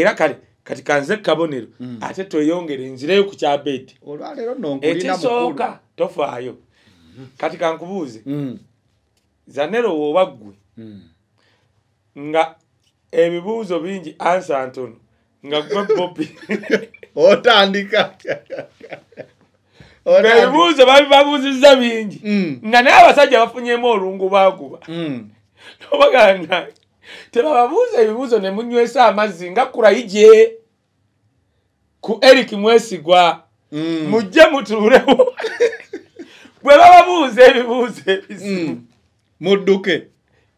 era kale kati kanze kabonero Mm. ate tweyongere nzireyo ku kyabedi ekisooka tofaayo. Kati kankubuuze Mm. zanero woba ggwe? Nga ebibuuzo bingi ansa ntono. Nga gwe bobi otandika. Ngaebibuuzo babibabuuzizza bingi. Mm. nga naye abasajja bafunyemu olungu baguba Mm. obagana tebababuuza ebibuuzo ne munywesa amazzi nga kurayije ku eric mwesigwa. Mm. mujje mutuulewo bwe bababuuza ebibuuzo ebizibu Mm. mudduke.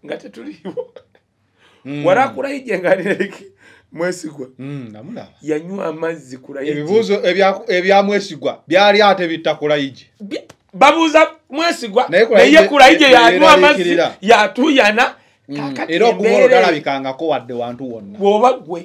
Nga tetuliwo Mm. wala kurayije nga ne eric mwesigwa. Yanywa amazzi kurayije ebibuuzo ebya- ebyamwesigwa byali ate bittakulayije Bye- babuuza mwesigwa Naye ye- yanywa amazzi yatuyana era okuba embeera otalabikangako wadde wantu wonna. Bw'oba gwe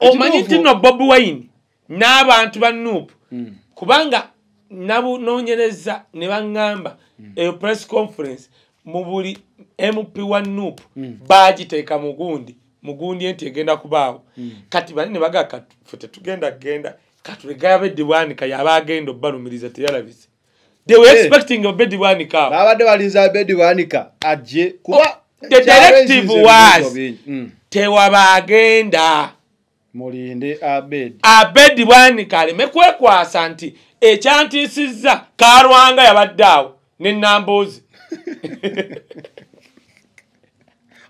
omanyi nti no bobi wine n'abantu ba nuupu Mm. kubanga nabunoonyereza ne baŋŋamba eyo press conference mu buli mp wa nuupu baagiteeka mugundi mugundi nti egenda kubaawo. Kati bali ne bagaa katufe tetugenda kgenda katulegaya bedibwanika yaba agenda obbalumiriza teyalabise they were expecting obedi bwanika awo babadde balinza bedi bwanika ajje kuba Oh, the directive was-. Mm. tewaba agenda mulinde abedi abedi bwanika aleme kwekwasa nti ekyantiisizza kalwanga yabadde awo nenamboozi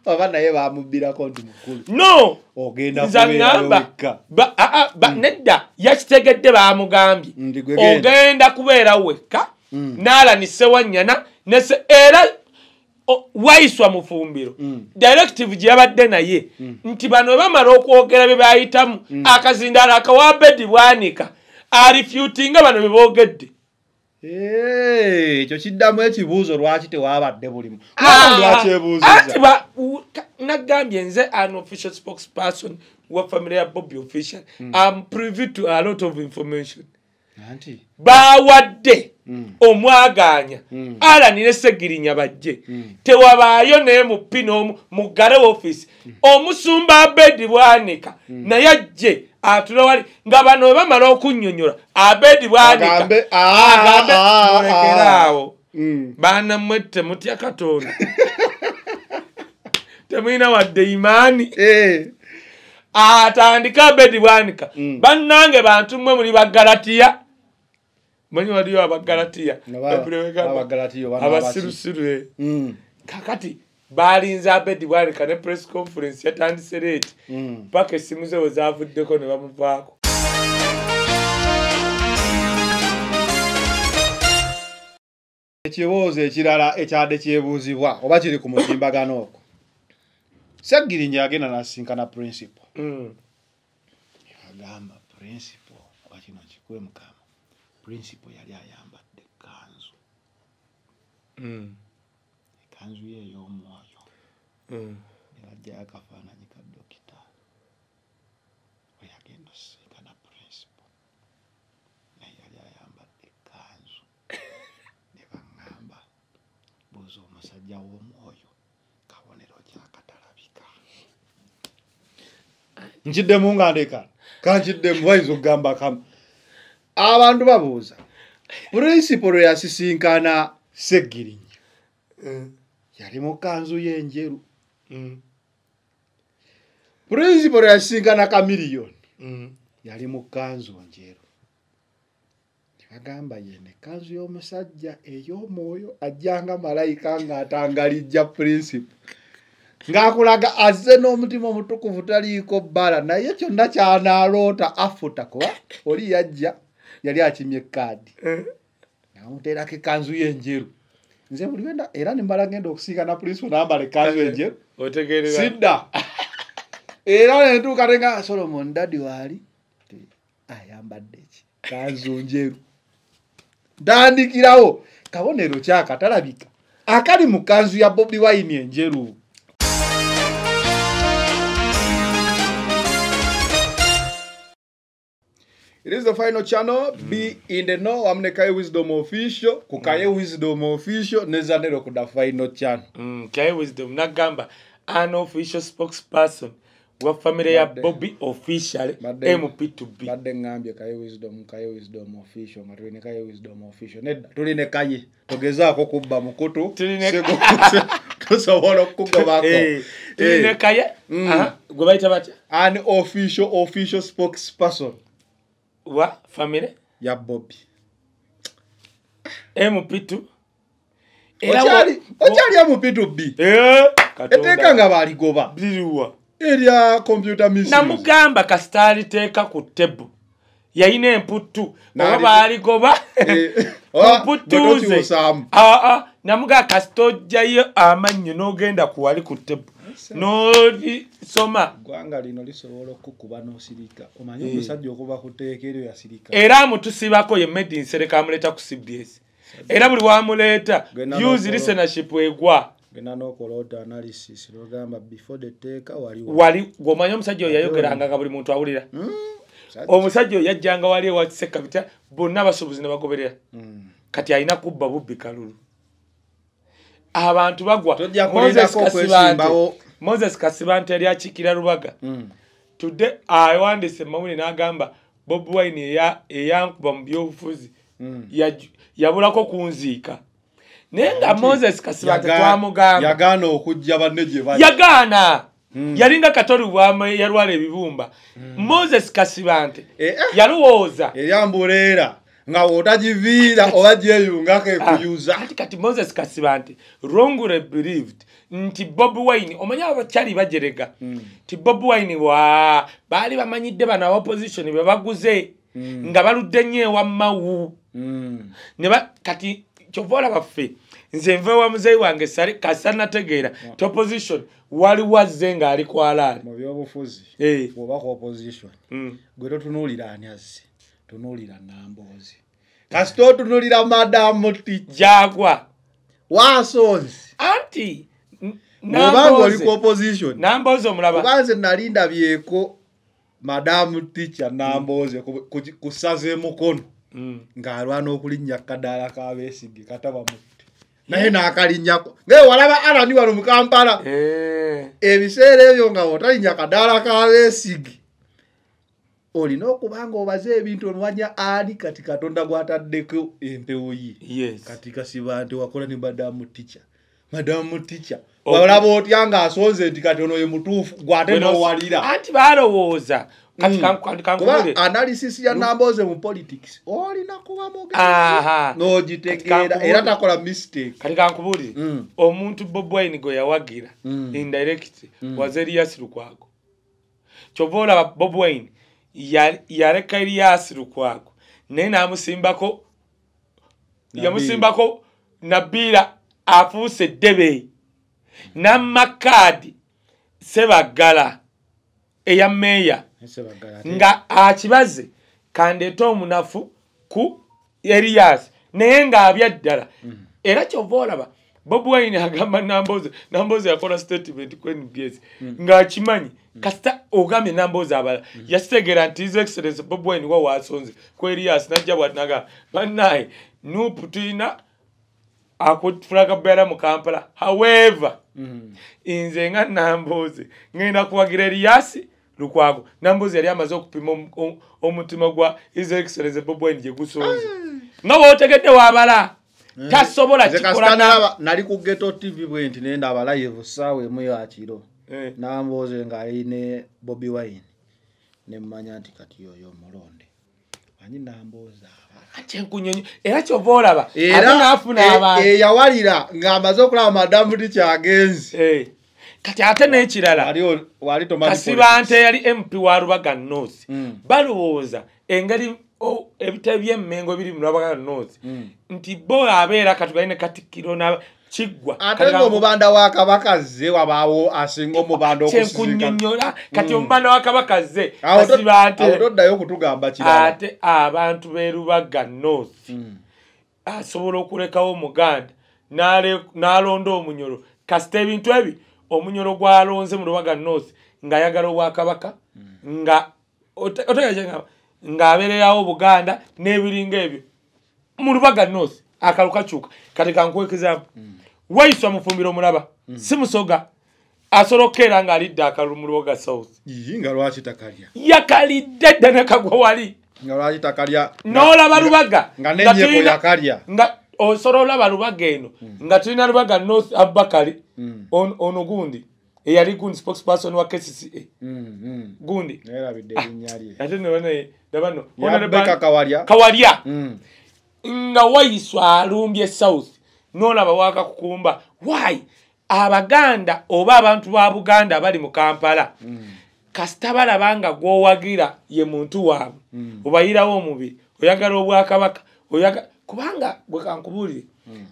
oba naye bamubbirako nti mukulu. No ogenda nza kubeerayo ŋŋamba wekka ba- ah, ah, ba- nedda yakitegedde bamugambye ogenda kubeera wekka Mm. n'alanise wanyana nese era wayiswa mufumbiro Mm. directive gye yabadde naye nti bano bwe bamala okwogera bye bayitamu akazindaala akawabedi bwanika arifutinga bano bye boogedde. Eh, ekyo kiddamu ekibuuzo lwaki tewabadde bulimu? Ah, nagambye nze an official spokesperson wa family ya bobby official am privy to a lot of information anti bawadde. Mm. omwaganya. Mm. alanire segirinya bajje. Mm. tewabaayo naye mu pino mu gale office omusumba abedi bwanika naye ajje atule wali. Nga bano bamala okunnyonnyola abedi bwanika Agambe, ah, ah, ah, mulekeraawo baana mmwe temutya katonda. Temulina wadde imaani. Eh, atandike abedi bwanika. Bannange bantu mmwe muli bagalatiya manyi waliyo abagalatiya eh. Mm, kakati balinze abedi bwanika ne press conference yatandise leeti. Mm. paka essimu ze we zavuddeko ne bamuvaako. Ekibuuzo ekirala ekyadde kyebuuzibwa oba kiri ku mutimbagano okwo? Segirinnya yagenda nasinkana principal. Mm. agamba principal oba kino kikwe mukama principal yali ayambadde ekkanzu. Mm. ekkanzu ye ey'omwoyo. Mm. nebajjayo akafaananyi ka dokita. We yagenda osinkana principal. Naye yali ayambadde ekkanzu. Ne baŋŋamba buuza omusajja w'omwoyo kabonero kyakatalabika nkiddemu nga ndeka. Kankiddemu bayinza okugamba kamu abantu babuuza principal lwe yasisinkana seggirinya Mm. yali mu kkanzu y'enjeru Mm. principal lwe yasisinkana kamiliyoni Mm. yali mu kkanzu njeru nebagamba yene ekkanzu y'omusajja ey'omwoyo ajjanga malayika ng'atangalijja principal ng'akulaga azze n'omutima omutukuvu taliiko bbala naye kyonna kyanaloota afuta kuba oli yajja yali akimye ekkaadi Eh. namuteerako ekkanzu y'enjeru nze buli wenda era nembala genda okusinkana principal nambala ekkanzu enjeru otegeerera. Sidda. Era nentuuka tenga solomon dadi waali? Ayambadde ki? Kanzu njeru. Ntandikirawo kabonero kyakatalabika akali mu kanzu ya bobi wine enjeru it is the final channel. Be in the know. Wamu ne kaye wisdom official. Ku kaye wisdom official. Ne zanero ku the final channel. Mm, kyaye wisdom. Nagamba an official spokesperson wa famire ya bobby official Badde. mp2b badde ngambye kaye wisdom kaye wisdom official. Nga tuli ne kaye wisdom official. Nedda. Tuli ne kaye. Togezaako kubba mukutu. Tuli ne- tusobola okukugobako Eh, tuline kaye? Mm. Gwe bayita batya? An official official spokesperson wa famire ya bobby. Mp2 Era wo- okyali okyali amupitu b. Eh, nga baligoba. Liriwa erya computer misuse namugamba kasita aliteeka ku tebu yayina emputu oba baaligoba Eh, oba bwe mputuuze tokyusaamu. aa namugamba kasita ojjayo amannyo n'ogenda ku wali ku tebu n'olisoma ggwanga lino lisobola okukuba n'osirika. Omanyi Eh. omusajja okuva ku tteeka eryo yasirika? Era amutusibako ye made in sereka amuleeta ku cbs era buli wamuleeta use listenership egwa. Genda n'okola ota analysis n'ogamba before the teeka wali wa- wali gweomanyi omusajja oyo yayogeranga nga buli muntu awulira. Mm, musajja. omusajja oyo yajjanga wali ewa sekabita bonna abasuubuzi ne bagoberera. Mm. kati alina kubba bubbi kalulu. Abantu bagwa. Moses Kasibante- moses kasibante yali akiikira lubaga Mm. tudde awandiise mawuli n'agamba bob wine eya- eyankuba mu byobufuzi Mm. yaju- yabulako kunziika naye nga moses kasibante Yaga- twamugamba yagaana okujja banne gye bali yagaana Mm. yalinga katoli bwama yalwala ebibumba moses kasibante Eh, eh. yalowooza eryambuleera nga wotagiviira oba gyeyungako ekuyuza. ati kati moses kasibante wrongly believed nti bob wine omanyi abakyali bajerega? Nti bob wine wa baali bamanyidde bano abaopposition be baguze Mm. nga baludde nnyo ewa mawu. Mm. ne ba kati kyova olaba ffe nze nva ewa muzeyi wange kasanategeera ti opposition wali wazze ng'ali kwalaali mu byobufuzi Eh. oba ku opposition gwe totunuulira ani azze tunuulira namboozi kasita otunuulira madamu ti jagwa waasonzi anti obanga oli ku opposition. Nambooze omulaba. Oba nze nali ndabyeko madamu ticha nambooze ku- ku- ku ssaza emukono Mm. ng'alwana okulinnya kadaala kabeesige kataba mutte naye n'akalinnyako ngaye walaba alani wano mu kampala. Ebiseera ebyo nga wotalinnya kadaala kabeesige olina okuba nga obaze ebintu onwanya ani kati katonda gwataddeko empewo ye? Kati kasiba nti wakola ne madamu ticha madamu ticha Oh. olaba otya ng'asonze nti kati ono ye mutuufu gwate n'owalira anti balowooza Mm. kuba analysis ya nambooze mu politics olina kuba mugezi n'ogitegeera era takola mistake. Kati kankubulire Mm. omuntu bob wine gwe yawagira Mm. indirect was erias lukwago. Kyova olaba bob wine ya- yaleka erias lukwago. Naye namusimbako yamusimbako nabiira afuuse eddebe namakadi sebagala eya meeya nga akibaze kandeete omunafu ku erias naye ng'abya ddala. Era kyova olaba bob wine agamba namboze namboze yakola statement ku nbs ng'akimanyi kasita ogambye namboze abala. Yakitegeera nti his excellence bob wine wa wasonze ku erias najja bwatinaga bannaye nupu tulina akufulaga beera mu kampala. However nze nga namboze ngenda kuwagira eriyasi lukwago. Namboze yali amaze okupima omu- omu- omutima gwa his excellence bob wine gye gusonze nga bwotegedde wabala tasobola na- nalaba nali ku geto tv bwe nti naye ndaba live ssaawa emu yakiro Eh, nambooze ng'aline bobi wine. Nemmanya nti kati yoyo omulonde. Manyi nambooze abala kyenkunyonyo era kyova olaba era naafuna e- abantu. eyawalira ng'amaze okulaba madamu tikyagenzi Eh, kati ate n'ekirala tomanyi kasibante yali mp wa lubaga north. Mm. balowooza engeri ebitebe byemmengo ebiri mu lubaga north Mm. nti bo abeera katugali ne katikkiro kiggwa ate ng'omubanda wa kabaka zze wabaawo asinga omubanda kyenkunyonyola kati Mm. omubanda wa kabaka ze awo to- kasibante awo toddayo okutugamba kirala ate abantu b'e lubaga north Mm. asobola okulekawo omuganda n'alonda omunyolo kasita ebintu ebi omunyolo gwalonze mu lubaga north ng'ayagala obwakabaka nga ote- otegeeza ng'abeererawo buganda n'ebiringa ebyo. Mu lubaga north akalu kakyuka kati kankwekizaamu waiswa mufumbiro omulaba si musoga asobola okukeera ng'alidde akalu mu lubaga south. Nga lwaki takalya? Yakalidde dda nekagwa wali. Nga lwaki takalya? N'olaba lubaga. nga nenyeko yakalya. osobola olaba lubaga eno. Nga tulina lubaga north abubakari Mm. on- ono gundi eyali gundi spokesperson wa kcca Mm, mm. gundi. Lye. ate nebane nebano yabeka kawalya kawalya Mm. nga wayiswa alumbye south nolaba wakakukumba. Why? Abaganda oba abantu ba buganda bali mu kampala kasita balaba nga gwowagira ye muntu waabwe. Obayirawo omubiri oyagala obwakabaka oyaga- kubanga gwe kankubuulire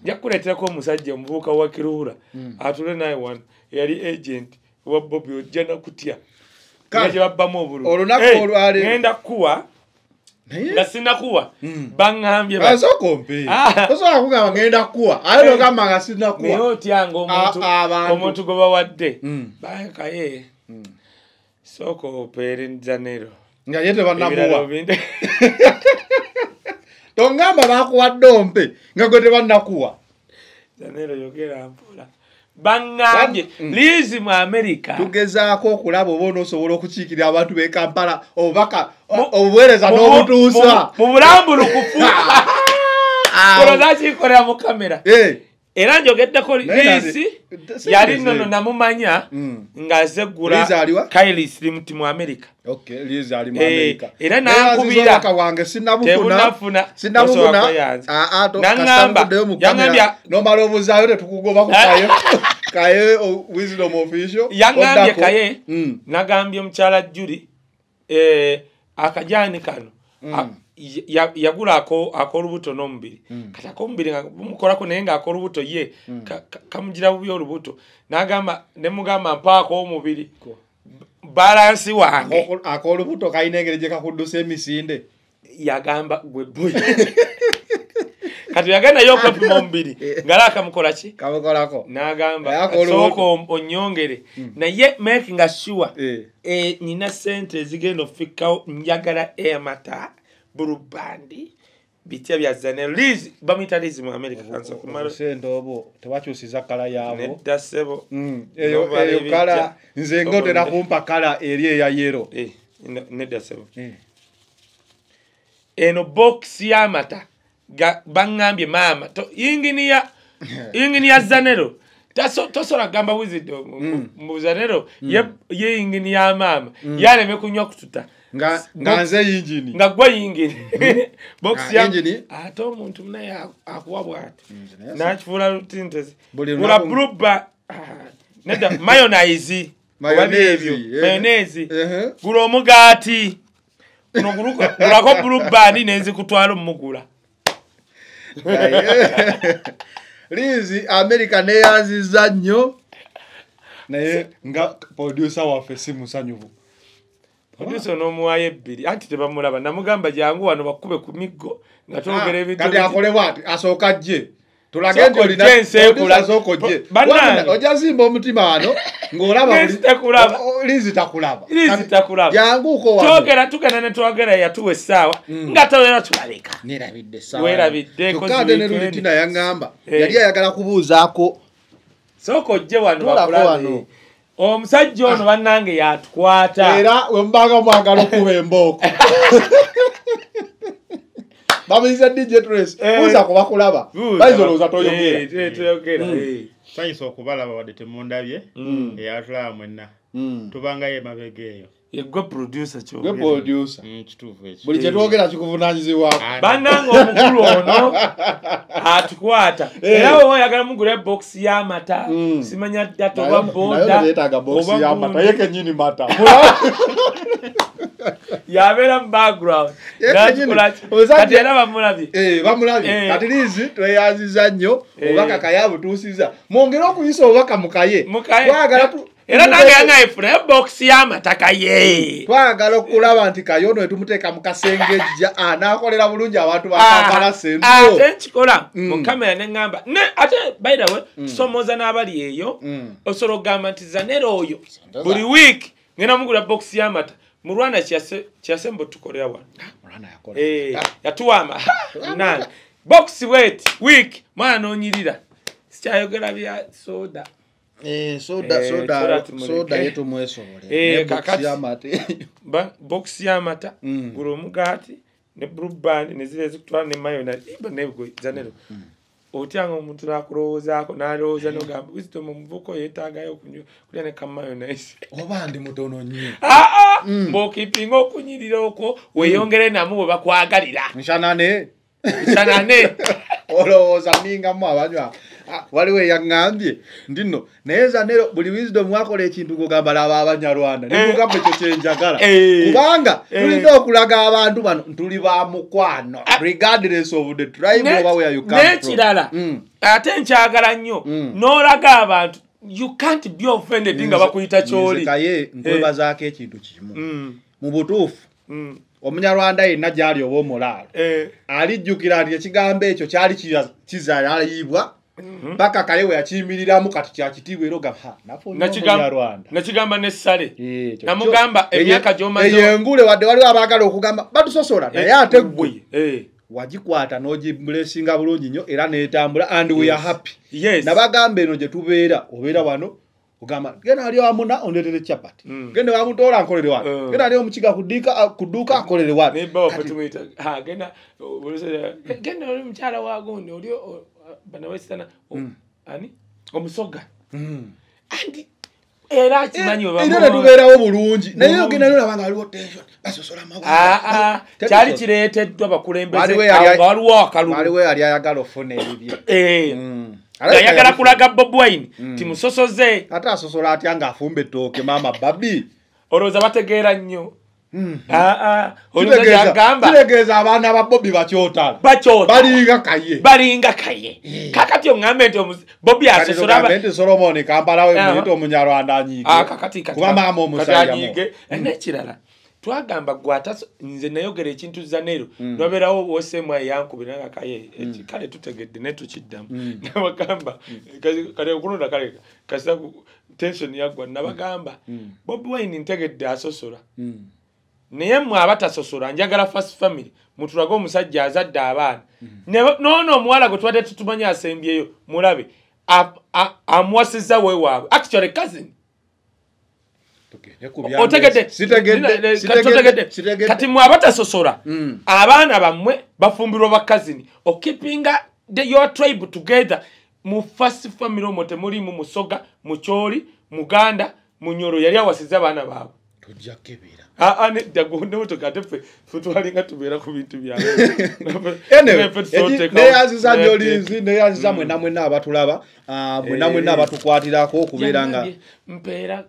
nja kukuleeterako omusajja omuvubuka wa kiruhura atule naye wano eyali agent wa bobi ojja nakutya nga gye babbamu obululu. olunaku Hey, olwaleero- ŋŋenda kuwa naye? Nga sinakuwa. Mm. bati, asokompe Ah. tosobola kugamba ngenda kuwa aye nogamba nga naye sinakuwa otyanga omuntu gwe bawadde? Bakaye sooka opeere janero nga ye obinde tongamba bakuwadde ompe nga gwe tebannakuwa. Janero yogera mpola. Baŋŋambye Mm. liizi mu amerika tugezaako okulaba oba onoosobola okukiikirira abantu b'e kampala obubaka obuweereza n'obutuusa? mu- bulambulukufu olazakikolera mu kamera. Eh, era njogeddeko liisi si yali nnono namumanya Mm. ng'azeggula Liisi aliwa? kailis limuti mu amerika Eh, Amerika. era nankubira. Tebunafuna. Ah, ah, obuzaayo tetukugoba ku kaye kaye o- wisdom official oddako. kaye Mm. nagambye omukyala juli eh, akajani kano ya- yagula ako- ak'olubuto n'omubiri. Kati ak'omubiri nga bumukolako naye ng'ak'olubuto ye ka- kamugira bubi olubuto. Nagamba nemugamba mpaako omubiri balansi wange. Ako- ak'olubuto kalina engeri gye kakuddusa emisinde. Yagamba gwe boy. Kati yagendayo okwepima omubiri. Ngala akamukola ki? Kamukolako. Nagamba sooka onyongere naye making sure Eh. eh, nina sente ezigenda ofikkawo njagala amata bulubandi bitya bya zanero liz bamuyita liz mu america kansa kumala sente obwo tebakyusiza kala yaabo nedda sebo Mm, eyo kala nze ngotera Obonde. kumpa kala eri eya yero Eh, ne- nedda sebo eno bokisi y'amata baŋŋambye maama yinginiya yinginiya zanero tosobola kugamba wizido mu zanero ye ye yingini ya maama yaleme kunywa kututa. Nga nze yingini nga gwe yingini bokisi Ah, ya yingini? ate omuntu naye aku- akuwa bwati. Nakifuula lutintezi lunaku- bluba nedda mayonaizi oba Mayonnaise, byebyo mayonaizi Ehe. gula omugaati. Gulako bulubandi nenzikutwala omugula lizi america neyanziza nnyo? Naye nga produsa waffe si musanyufu. Produsa n'omuwayo ebbiri. Anti tebamulaba. Namugamba jangu wano bakube ku miggo nga twogera ebintu kati akolebwa ati asooka jje tulage Sooka nti olina ojje enseekula. producer asooka ojje Bannange. Wabula ojja zimba omutima wano ng'olaba Lizi buli- takulaba. o- o- lizi takulaba. Lizi Kati takulaba. janguuko wano twogera tugenda ne twogera yatuwa essaawa nga toera tulaleka nerabidde Weerabidde, kyokka kozi ate ne lulitina yaŋŋamba Eh. yali ayagala kubuuzaako. Sooka ojje wano bakulabe omusajja ono bannange yatukwata era wemubanga mwagala okuba embooko bamuyise dj tres Eh. buuza kubakulaba. Bayizolowooza toyogera Eh, eh, toyogera eh. sanyusa okubalaba wadde temundabye. Eyatulaba mwenna. Tubangayo emabega eyo yegwe producer gwe kyogera producer. Mm, buli kyetwogera kikuvunanyizibwako Ah, bannange omukulu ono atukwata. Eh. era woba oyagala mugula ebokisi y'amata Mm. simanya nayo oba boda nayo neetaaga bokisi oba yamata. gundi. ye kenyini mata. Yabeera mu background. Kati era bamulabye. Eh, bamulabye. Eh. kati liizi tweyanziza nnyo Eh. obubaka kaye abutuusiza. Mwongere okuyisa obubaka mu kaye. Mukaye- twagala era nange tumuteeke- yanga efunayo bokisi y'amataka ye. Twagala okulaba nti kaye ono etumuteeka mu kasengejja ah, n'akolera bulungi abantu Ah, bakampala ate sentuo nkikola. Mm. mu kamera neŋŋamba ne ate way tusomooza n'abali eyo. Mm. osobola okugamba nti zanero oyo buli wiiki ngenda mugula bokisi y'amata mu rwanda kyeyase- mbu tukolera wano? Mulwana. Eh, yatuwama. Nange box wet week mwana nonyirira sikyayogera bya soda soda Eh, soda soda tumuleke. soda yetu mwesobole. Eh, Ne box kakati. y'amate. Ba- box y'amata Mm. gula omugaati ne bruband nezira ezikutwala ne mayona iba nebigwezanero otyanga omuntu nakulowoozaako nalowooza nogamba wisdom omuvuka yetaagayo okunywa kulya ne kamayonise Oba ndi mutono nnyo. aa mbokipinga okunyirira okwo weyongere namu bwe bakwagalira Nshanane. sanane olowooza ningamu abanywa Ah, waliwo eyaŋŋambye ndino naye zanero buli wisdom wakola ekintu kugamba laba abanyarwanda nikugamba ekyo kyenjagala Eh. kubanga Eh. tulina okulaga abantu bano tuli ba mukwano regardless of the tribe oba where you come from n'ekirala Mm. ate nkyagala nnyo Mm. n'olaga abantu you can't be offended nga bakuyita kyoli kaye nkwebazaako ekintu kimu Mm, mu butuufu omunyarwanda yenna gyali oba omulaalo eh, alijjukira nti ekigambo ekyo kyali kiza- kizayalibwa mhm. Paka kale we yakiyimiriramu kati kyakitiibwa era ogamba nafomunyarwanda nakigamba n'essale namugamba emyaka eyo- gy'omaze- eyo engule wadde waliwo abaagala okugamba batusosola naye ate gwe Eh, wagikwata n'ogibulesinga bulungi nnyo era n'etambula and we are happy. Nabagamba eno gye tubeera obeera wano ogamba genda ali wamuna ondetere capati Mm. genda wamutoola nkolere wano. Mm. genda ali omukiga ku ddiika- ku dduuka akolere wano. Genda oli mukyala wagundi oli o- bana wesitana o- Mm. ani? Omusoga Mm. andi era akimanyi era netubeerawo bulungi. Naye ogenda nolaba nga waliwo tension. Basosola aa kyali kireeteddwa bakulembeze. Waliwo eyali- nga waliwo akalulu. yali ayagala ofuna ebibye. Eh, Mm. ng'ayagala kulaga bob wine. Timusosoze ate asosola atya ng'afumba ettooke maama? Babi olowooza bategeera nnyo Kitegeeza- gyagamba. kitegeeza abaana ba bobi bakyotala. Bakyota balinga kaye. Balinga kaye. Kakati oŋŋambe nti bobi Kati asosola tugambe nti solomoni kampala we Ah. muyita omunyarwanda anyiige Ah, maama kati omusajja anyiige n'ekirala twagamba gwataso nze nayogera ekintu zanero nobeerawo wosemu eyankubira nga kaye. Eki- kale tutegedde ne tukiddamu. Nabagamba kale okulonda kale kasita tension yaggwa nabagamba bobi wine ntegedde asosola naye mwe abatasosola njagala fast family mutulage omusajja azadde abaana. Ne- noono omuwala gwe tubadde tutumanyi asembyeyo mulabe a- a- amuwasizza wewaabwe actually cousin. Otegedde kati mwe abatasosola Mm. abaana bammwe bafumbirwa bakazini okipinga the- your tribe together. Mu fast family omwo temulimu musoga mukyoli muganda munyoro yali awasiza abaana baabwe tujja kebera aa nedda gondemotoka ate ffe ffe twalinga tubeera ku bintu neyaziza nyolinzi neyaziza mwena mwena abatulaba ah, mwena mwena abatukwatirako okubeera nga mpeera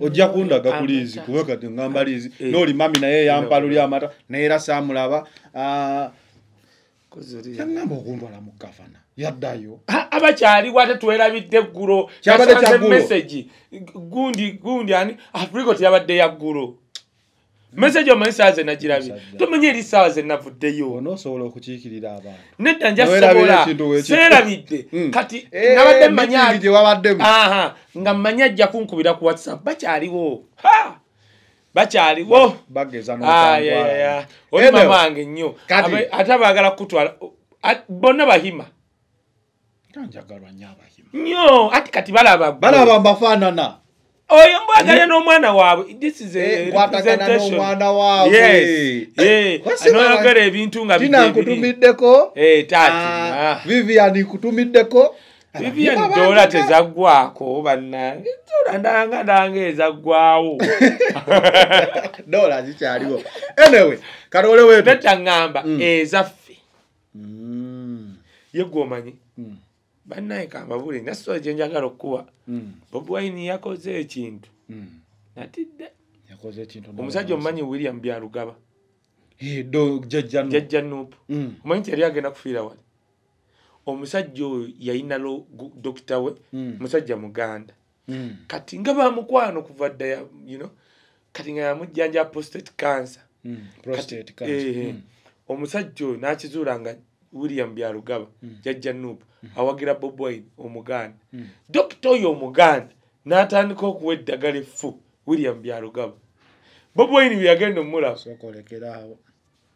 ojja kundaga ku liizi kuba kati ngamba liizi Eh. nooli mami naye yampa luli amata neera saamulaba Ah, yaŋŋamba okuntwala mu gavana yaddayo. Abakyaliwo ate twerabidde eggulo. Message. Gundi gundi ani? Afrika tiyabadde ya ggulo. Message omanyi saawa ze nagirabye. Musajja. tomanyi eri saawa ze navuddeyo. Onoosobola okukiikirira abantu. Nedda njasobola seerabidde. Mm. kati Eh, nabadde meeting manya gye wabaddemu. Aha nga mmanyi ajja kunkubira ku whatsapp. Bakyaliwo bakyaliwo Ah, oli mama wange nnyo. ate baagala kutwala bonna bahima kanjagalwa nnyo abayima nnyo! Ati kati balaba balaba mbafaanana. Oyo mbwagalya n'omwana waabwe. This is a Eh, nkwatagana representation. n'omwana waabwe. Yes, yeah. Wasi baba- noyogera ebintu nga tina nkutumiddeko. Eh, taati Ah, ah. vivian nkutumiddeko. Vivian dola tezaggwako dola ndanga ndanga ezaggwawo dola zikyaliwo. Anyway katole wetu nedda ŋŋamba Mm. ezaffe. Mm, ye gwomanyi mm, bannaye kambabule nasola gyenjagala okukuwa. Mm, bobi wine yakoze ekintu. Mm. natidde. Omusajja omumanyi william byalugaba. Eh, do jajja no. jajja nuupu. Mm, omanyi nti yali agenda kufiira wali? Omusajja oyo yayina dokita we musajja muganda. Kati nga bamukwano kuva dda know, kati nga yamujjanja prostate cancer. Prostate Kati- cancer. eh, eh. Omusajja oyo n'akizuula nga william byalugaba jajja nuupu awagira bob wine omuganda mm. dokita oyo omuganda n'atandika okuwa eddagala effu william byalugaba. Bob wine byeyagenda omulaba sokolekeraawo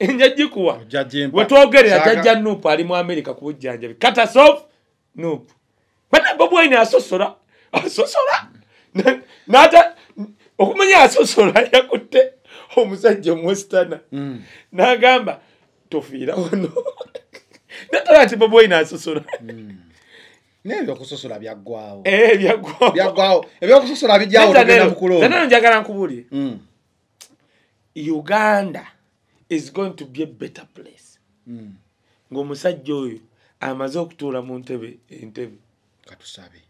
njagikuwa ojja jimpa wetwogerera Saaga- jajja nuupu ali mu amerika ku bujjanjabi. Katasof nuupu bana bob wine asosola asosola? Na- nata okumanya asosola yakutte omusajja omwesitana. N'agamba tofiira wano natala nti bob wine asosola n'ebyokusosola byaggwawo Eh, byaggwawo ebyokusosola zanano njagala nkubuulire. Mm. uganda is going to be a better place. Mm. ng'omusajja oyo amaze okutuula mu ntebe entebe. Katusabe.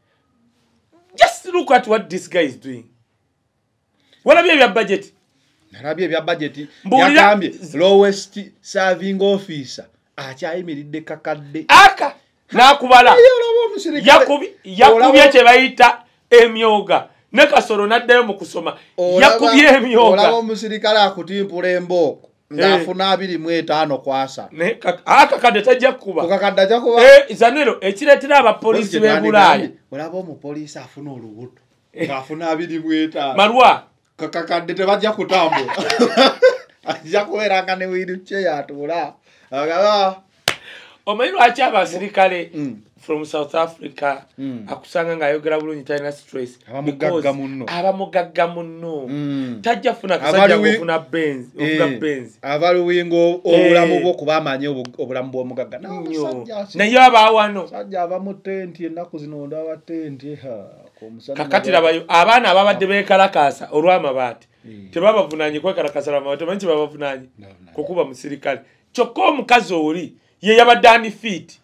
Just look at what this guy is doing. Walabye ebya budget. Nalabye ebya Mbuulira- yagambye lowest serving officer akyayimiridde kakadde. Aka! N'akubala. Yakubye kye bayita emyoga. Ne kasolo n'addayo mu kusoma. Yakubye olaba emyoga. omusirikale akutimpula embooko. Ng'afuna abiri mu etaano kwasa Ne ka- aka kadde tajja kukuba. Kukakadde ajja kuba? Eh, zanero ekireetera abapoliisi b'e bulaaya. Olaba omupoliisi afuna olubuto. Ng'afuna abiri mu etaano. Malwa kakakadde tebajja kutambula. Ajja kubeeranga ne wiiruce yatuula. agaba omanyi lwaki abasirikale Mm. from south africa Mm. akusanga ng'ayogera bulungi talina stress? Abamugagga munno. Mm. tajja kufuna Abali kasajja wi- ngofuna benzi benzi abaluwinga obulamu Eh. bwo kuba amanyi obu- obulamu bw'omugagga. Naye abaawano sajja ava mu tenti ennaku zino ndaba tenti. Kakati labayo abaana ababadde beekalakaasa olw'amabaati. Mm. tebabavunanye kwekalakasa lwamabaati omanyi kyebabavunanye Bavunanye. kukuba musirikale kyokka omukazi oli ye yabadde ani fiiti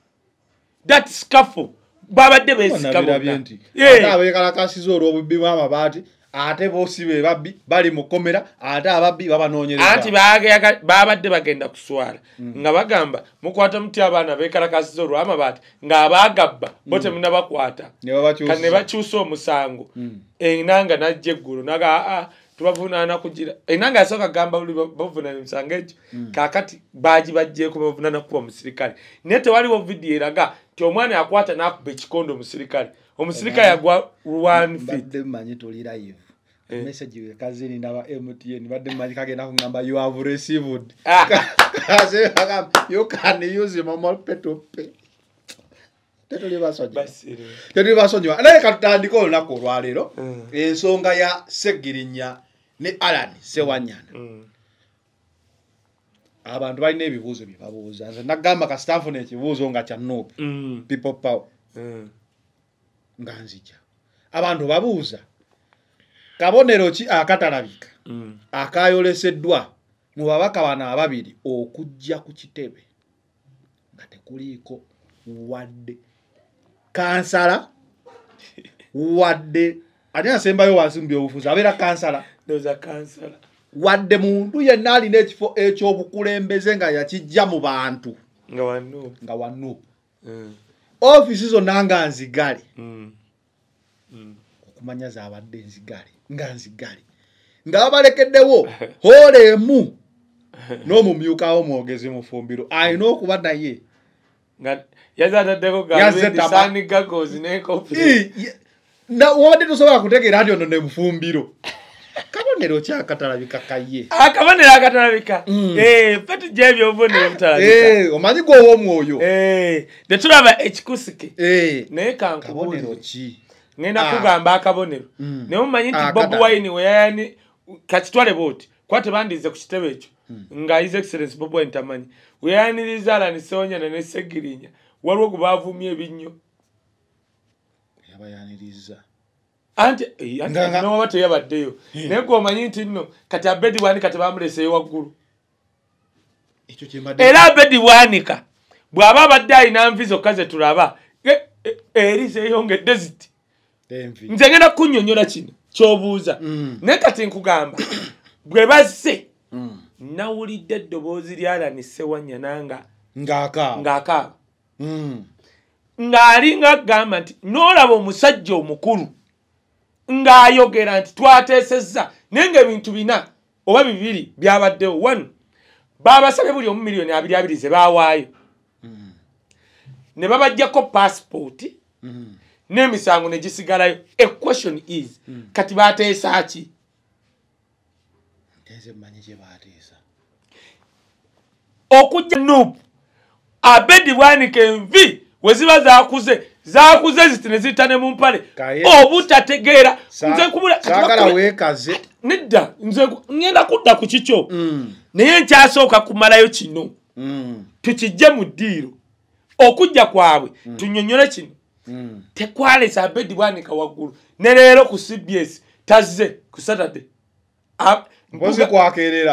that scaffle babadde beesika nabirabye bonna nti Yeah. ate abeekalakasiza olw'obubbi bw'amabaati ate boosi be babbi bali mu kkomera ate ababbi anti babanoonyereza baagayaga- babadde bagenda kuswala. Nga bagamba mukwata muti abaana beekalakasiza olw'amabaati ng'abaagabba bo temunabakwata. Ne babakyusa. Kane bakyusa omusango. Mm. enanga najja eggulu naga aa tubavunaana kugira enanga yasooka gamba buli bavunana emisango egyo. Kakati baagi bajjeeko bavunaana kuba omusirikale naye tewaliwo vidiyo eraga ti omwana yakwata n'akuba ekikondo omusirikale omusirikale yagwa one tuli live. Eh. message wekazini naba mtn badde mmanyi kagenda kugamba you have received. Ah. You can use mama petope. Tetuli basonyiwa. Naye katutandika olunaku olwaleero Mm. ensonga ya segirinya ne alan sewanyana. Mm. abantu balina ebibuuzo bye babuuza. Nze nagamba kasitaafuna ekibuuzo nga kya nope Mm. people power. Mm. nga nzija. Abantu babuuza. Kabonero ki akatalabika? Mm. akayoleseddwa mu babaka bano ababiri okujja ku kitebe nga tekuliiko wadde. Kansala wadde. Ate asembayo wansi mu byobufuzi? Abeera kansala wadde muntu yenna alina ekifo ekyobukulembeze nga yakijja mu bantu. Nga wanu Mm. ofiisi zonna nga nzigale. Mm. Mm. okumanya zaabadde nzigale nga nzigale. Nga babalekeddewo hoolemu n'omumyukawo mwogezi mufumbiro alina okuba naye. Nga yazze ataddeko Yazze taba- galubindi gagozi na- wabadde tosobola kutegeera nti ono ne mufumbiro kabonero kyakatalabika kaye akabonero akatalabika. Mm. Eh, fe tujja ebyobubonero butalabika Eh, omanyi gwowa omwoyo? Eh, tetulaba ekikusike. Naye kankubuulire ki? Ngenda Ah. kugamba akabonero. Mm. naye mumanyi nti Ah, bob wine weyayani kakitwale booti kuba tebandize ku kitebe ekyo nga his excellence bob wine tamanyi. Weyayaniriza alani sewonyana ne segirinya waliwo gwe bavumye ebinnyo yabayaniriza anti noba teyabaddeyo. Naye gwe omanyi nti nno kati abedi bwanika tebamuleseyo waggulu. Era abedi bwanika bw'aba abadde alina nvi zokka ze tulaba e- e- eri zeyongedde ziti. Nze ngenda kunnyonnyola kino kyobuuza. Mm. naye kati nkugamba bwe bazze Mm. nawulidde eddoboozi lyalani sewanyana nga ng'akaaba Mm. ng'alinga agamba nti n'olaba omusajja omukulu ng'ayogera nti twateesezza naye ng'ebintu bina oba bibiri byabaddewo. One baabasabye buli omu miliyoni abiri abiri ze baawaayo. Ne babajjako paasipooti n'emisango ne gisigalayo. A question is kati baateesa ki? Okujja nuupu abedi bwanika envi we ziba zakuze zakuze ziti ne ziyita ne mu mpale. Obutategeera. Nze nkubula kati saagala bakube- weekaze nedda nze ŋŋenda kudda ku kikyo. Mm, naye nkyasooka kumalayo kino. Mm, tukijje mu ddiiro. Okujja kwabwe tunyonyole kino. Mm. tekwalesa abedi bwanika waggulu. Ne leero ku cbs tazze ku saturday.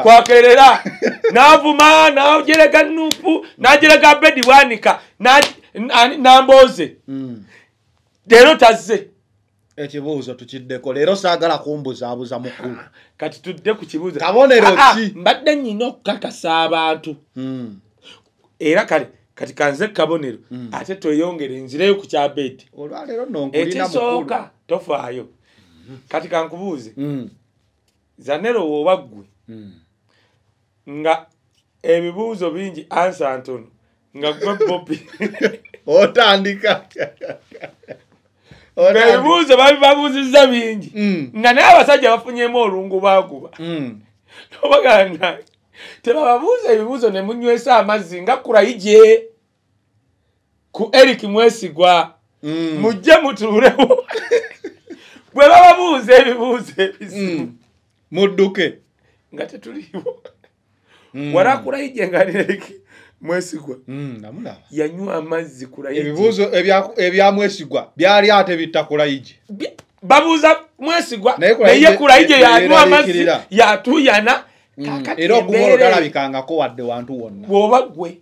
Kwakerera. Navuma najerega nupu najerega bedi bwanika na- na- namboze Mm. leero tazze. Ekibuuzo tukiddeko leero saagala kumbuzaabuza mukulu kati tudde ku kibuuzo. Kabonero Ah, ah, ki? mbadde nyina okukakasa abantu. Mm. era kale kati kanze kabonero ate tweyongere nzireyo ku mukulu. ekisooka tofaayo. Kati kankubuuze. Zanero woba ggwe nga ebibuuzo bingi ansa ntono nga gwe bobi otandika. Ebibuuzo babi babuuzizza bingi. Mm. nga naye abasajja bafunyemu olungu baguba Mm. obagana tebababuuza ebibuuzo ne munywesa amazzi nga kurayije ku eric mwesigwa. Mm. mujje mutuulewo bwe bababuuza ebibuuzo ebisimu Mm. mudduke. Nga tetuliiwo. Mm. wala kurayije nga ne eric mwesigwa. Mm, namulaba yanywa amazzi kurayije ebibuuzo ebya- ebyamwesigwa byali ate bittakulayiji Bye- babuuza mwesigwa Naye kurayije ye- yanywa amazzi yatuyana kakati era okuba olwo embeera talabikangako wadde wantu wonna. Bw'oba gwe.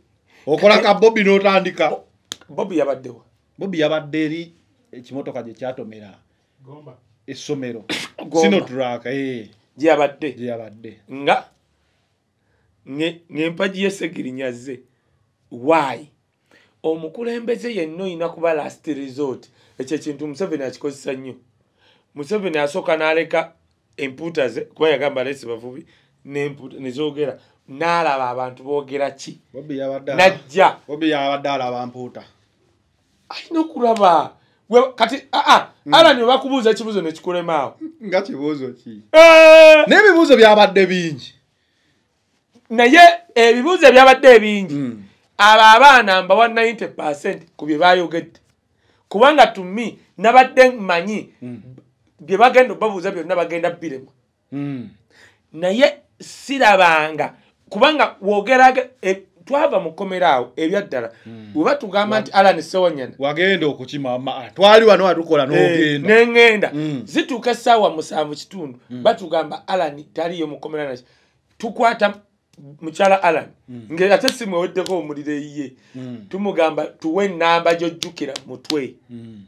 Okola ka bobi n'otandika. Bobi yabaddewa bobi yabadde eri ekimotoka gye kyatomera. Essomero. Gomba. sinotrak eh, gye yabadde. Gye yabadde. Nga nge- ng'empagi y'essegirinyaze waayi omukulembeze yenna olina kuba last resort. Ekyo ekintu museveni akikozesa nnyo. Museveni asooka n'aleka empuuta ze kuba yagamba leesi bavubi n'empuuta ne zoogera n'alaba abantu boogera ki? Najja. Bobi yabadde alaba mpuuta. Alina okulaba. Kati aa alani webakubuuza ekibuuzo nekikulemaawo nga kibuuzo ki? Eh, n'ebibuuzo byabadde bingi. Naye ebibuuzo ebyabadde ebingi Mm. Abo abaana mbawa 90 percent ku bye bayogedde kubanga tumi nabadde mmanyi bye bagenda obabuuza byonna bagenda biremu Mm. naye sirabanga kubanga wogeraga e- twava mu kkomera awo ebyaddala bweba tugamba nti alan sewanyana. Wagenda okukimama twali wano watukola n'ogenda. neŋŋenda Mm. zituuka essaawa musanvu kitundu batugamba alan taliyo mu kkomera naki. Tukwata mukyala alan ngaate simu eweddeko omuliro eyiye Mm. tumugamba tuwe enamba gyojjukira mutwe. Mm.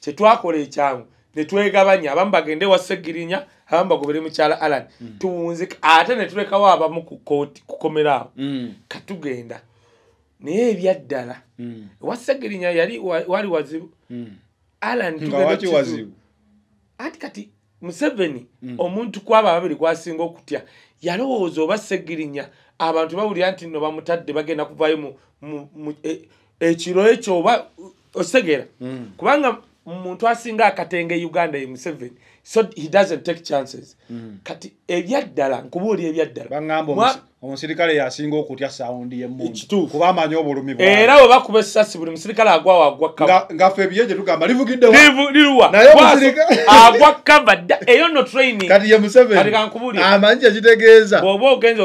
kyetwakola ekyangu netwegabanya abamu bagende wa segirinya abamu bagobere mukyala alan. Tuwunzika ate netulekawo abamu ku kooti kukomeraawo Mm. katugenda naye ebyaddala Mm. ewa segirinya yali wa- wali wazibu. Alan anti kati museveni omuntu kwabo ababiri gwasinga okutya yalowooza oba segirinya abantu bawulira nti no bamutadde bagenda kuvayo e- ekiro ekyo oba osegera Mm. kubanga muntu asinga akatenge uganda ye museveni so he doesn't take chances. Kati ebyaddala nkubuulira ebyaddala. Omusi- omusirikale yasinga okutya sawundi y'emmundu kuba amanyi obulumi era bwe bakuba essasi buli musirikale agwa wagwa kava. Nga nga ffe ebiye gye tugamba livugidde wa? Livu- liruwa. Naye Kwaso, omusirikale- agwa kava dda. Eyo no training. Kati ye museveni. Amanyi kyekitegeeza bw'oba ogenza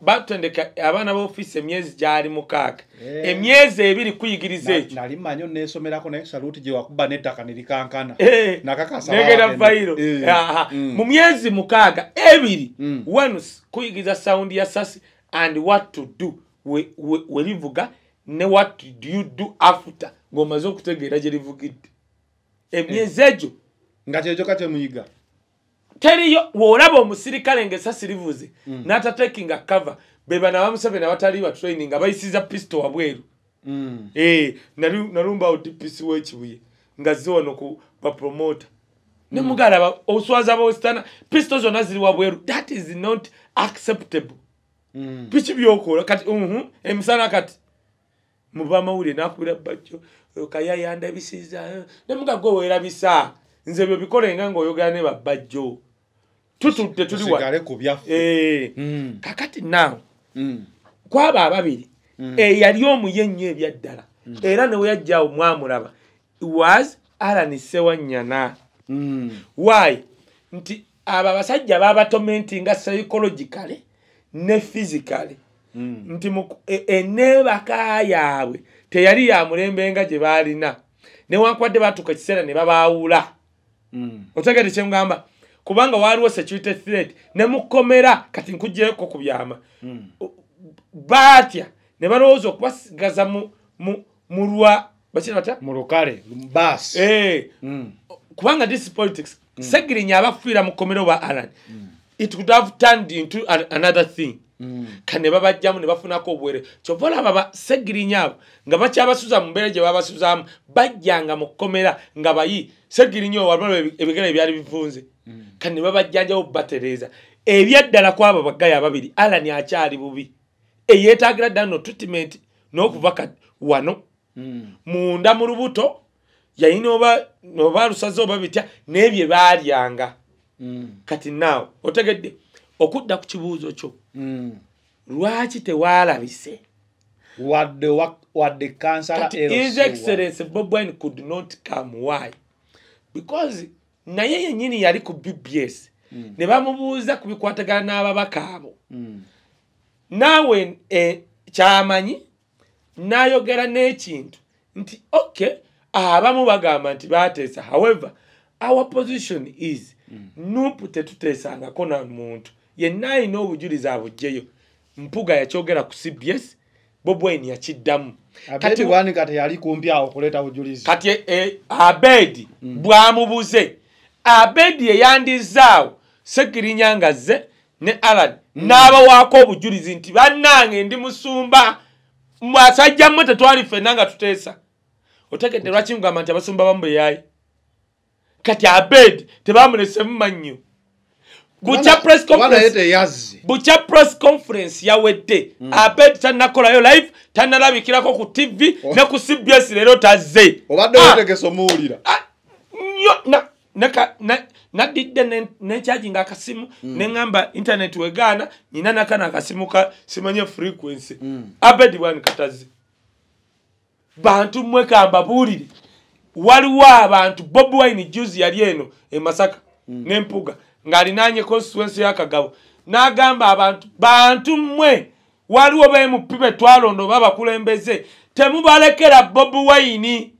batendeka abaana b'ofiisi emyezi gyali mukaaga Eh. emyezi ebiri kuyigiriza ekyo nali manyi oneesomerako naye saluuti gye wakuba n'ettaka ne likankana Eh, baagenda. vayiro Eh, Aha. mm. mu myezi mukaaga ebiri Mm. once kuyigiriza sawundi ya sasi and what to do we- we we livuga ne what do you do after ng'omaze okutegeera gye livugidde emyezi egyo nga kyekyoka kyemuyiga teriyo bw'olaba omusirikale ng'esasi livuze n'atatekinga cover be bana ba museveni abatali ba training abayisiza pisito wabweru. Mm. Eh, nali- nalumbawo dpc w'ekibuye nga zze wano ku bapromota ne mugalaba oswaza bawesitana pisito zonna ziri wabweru. That is not acceptable. Mm. biki byokola? Kati emisana kati. Muba amawulire nakubira bajjo kayayanda bisiza ne mugaga owerabisa nze byo bikolenga ng'oyogera ne babajjo tutudde tuli wa Eh, kakati naawe mm, kwaba ababiri. Mm. eyali omuye ennyo ebyaddala. Era ne weyajjawo mwamulaba. Was alan sewanyana. Why? Nti abo abasajja babatomentinga psychologically ne physically. Mm. nti eneebaka yaabwe teyali ya mulembe nga gye baalina. Newankubadde batuuka ekiseera ne babaawula otegedde kyengamba kubanga waaliwo security threat ne mukomera kati nkuggyeko ku byama. Mm. baatya ne balowooza okubasigaza mu- mu- mu lwa bakina batya? Mu lukale baasi. Eh, Mm, kubanga this is politics. Segirinya abafiira mu kkomero ba alan it could have turned into an, another thing. Mm, kane babajjamu ne bafunako obwere. Kyova olaba ba segirinya abo nga bakyabasuza mu mbeera gye babasuzaamu bajjanga mu kkomera nga bayi. Segirinya walaba ebigere byali bivunze kane ne babajjanjawo batereeza ebyaddala kwabo baggayo ababiri alan akyali bubi. Eyeetaagira ddala no treatment n'okuva ka wano. Mm. munda mu lubuto yalina oba lusaze oba bitya n'ebye baalyanga. Mm, kati naawe otegedde okudda ku kibuuzo kyo. Mm. lwaki tewaalabise? Wadde wa- wadde kansala kati his excellence bob wine could not come. Why? Because naye yennyini yali ku bbs ne bamubuuza ku bikwatagana n'ababaka abo. Naawe eh, kyamanyi? N'ayogera n'ekintu nti okay abamu bagamba nti bateesa however our position is nupu tetuteesangako na muntu. Yenna alina obujulizi abuggyeyo mpuga yakyogera ku cbs bobwine yakiddamu. Kati eh, abedi bwamubuze abedi yeyandizaawo sekirinya nga zze ne alan. N'abawaako obujulizi nti bannange ndi musumba. Mwasajja mmwe tetwali ffenna nga tuteesa. Otegedde lwaki mugamba nti abasumba bamu beyaayi kati abedi tebamulesemu mannyo. Bukya press naye conference teyazze bukya press conference yawedde. Abedi tannakolayo live tannalabikirako ku tv ne ku cbs leero tazze. Obadde Ah, wetegesa omuwulira ah, nnyo na- naka- na- nadidde ne- akasimu neŋŋamba internet wegaana nyina nakana akasimu ka simanye frequency. Abedi bwani katazze bantu mmwe kambabuulire waliwo abantu bobi wine juzi yali eno e masaka n'empuga ng'alinaanye constituency yakagabo n'agamba abantu bantu mmwe waliwo bemupi betwalonda oba abakulembeze temubalekera bobi wine.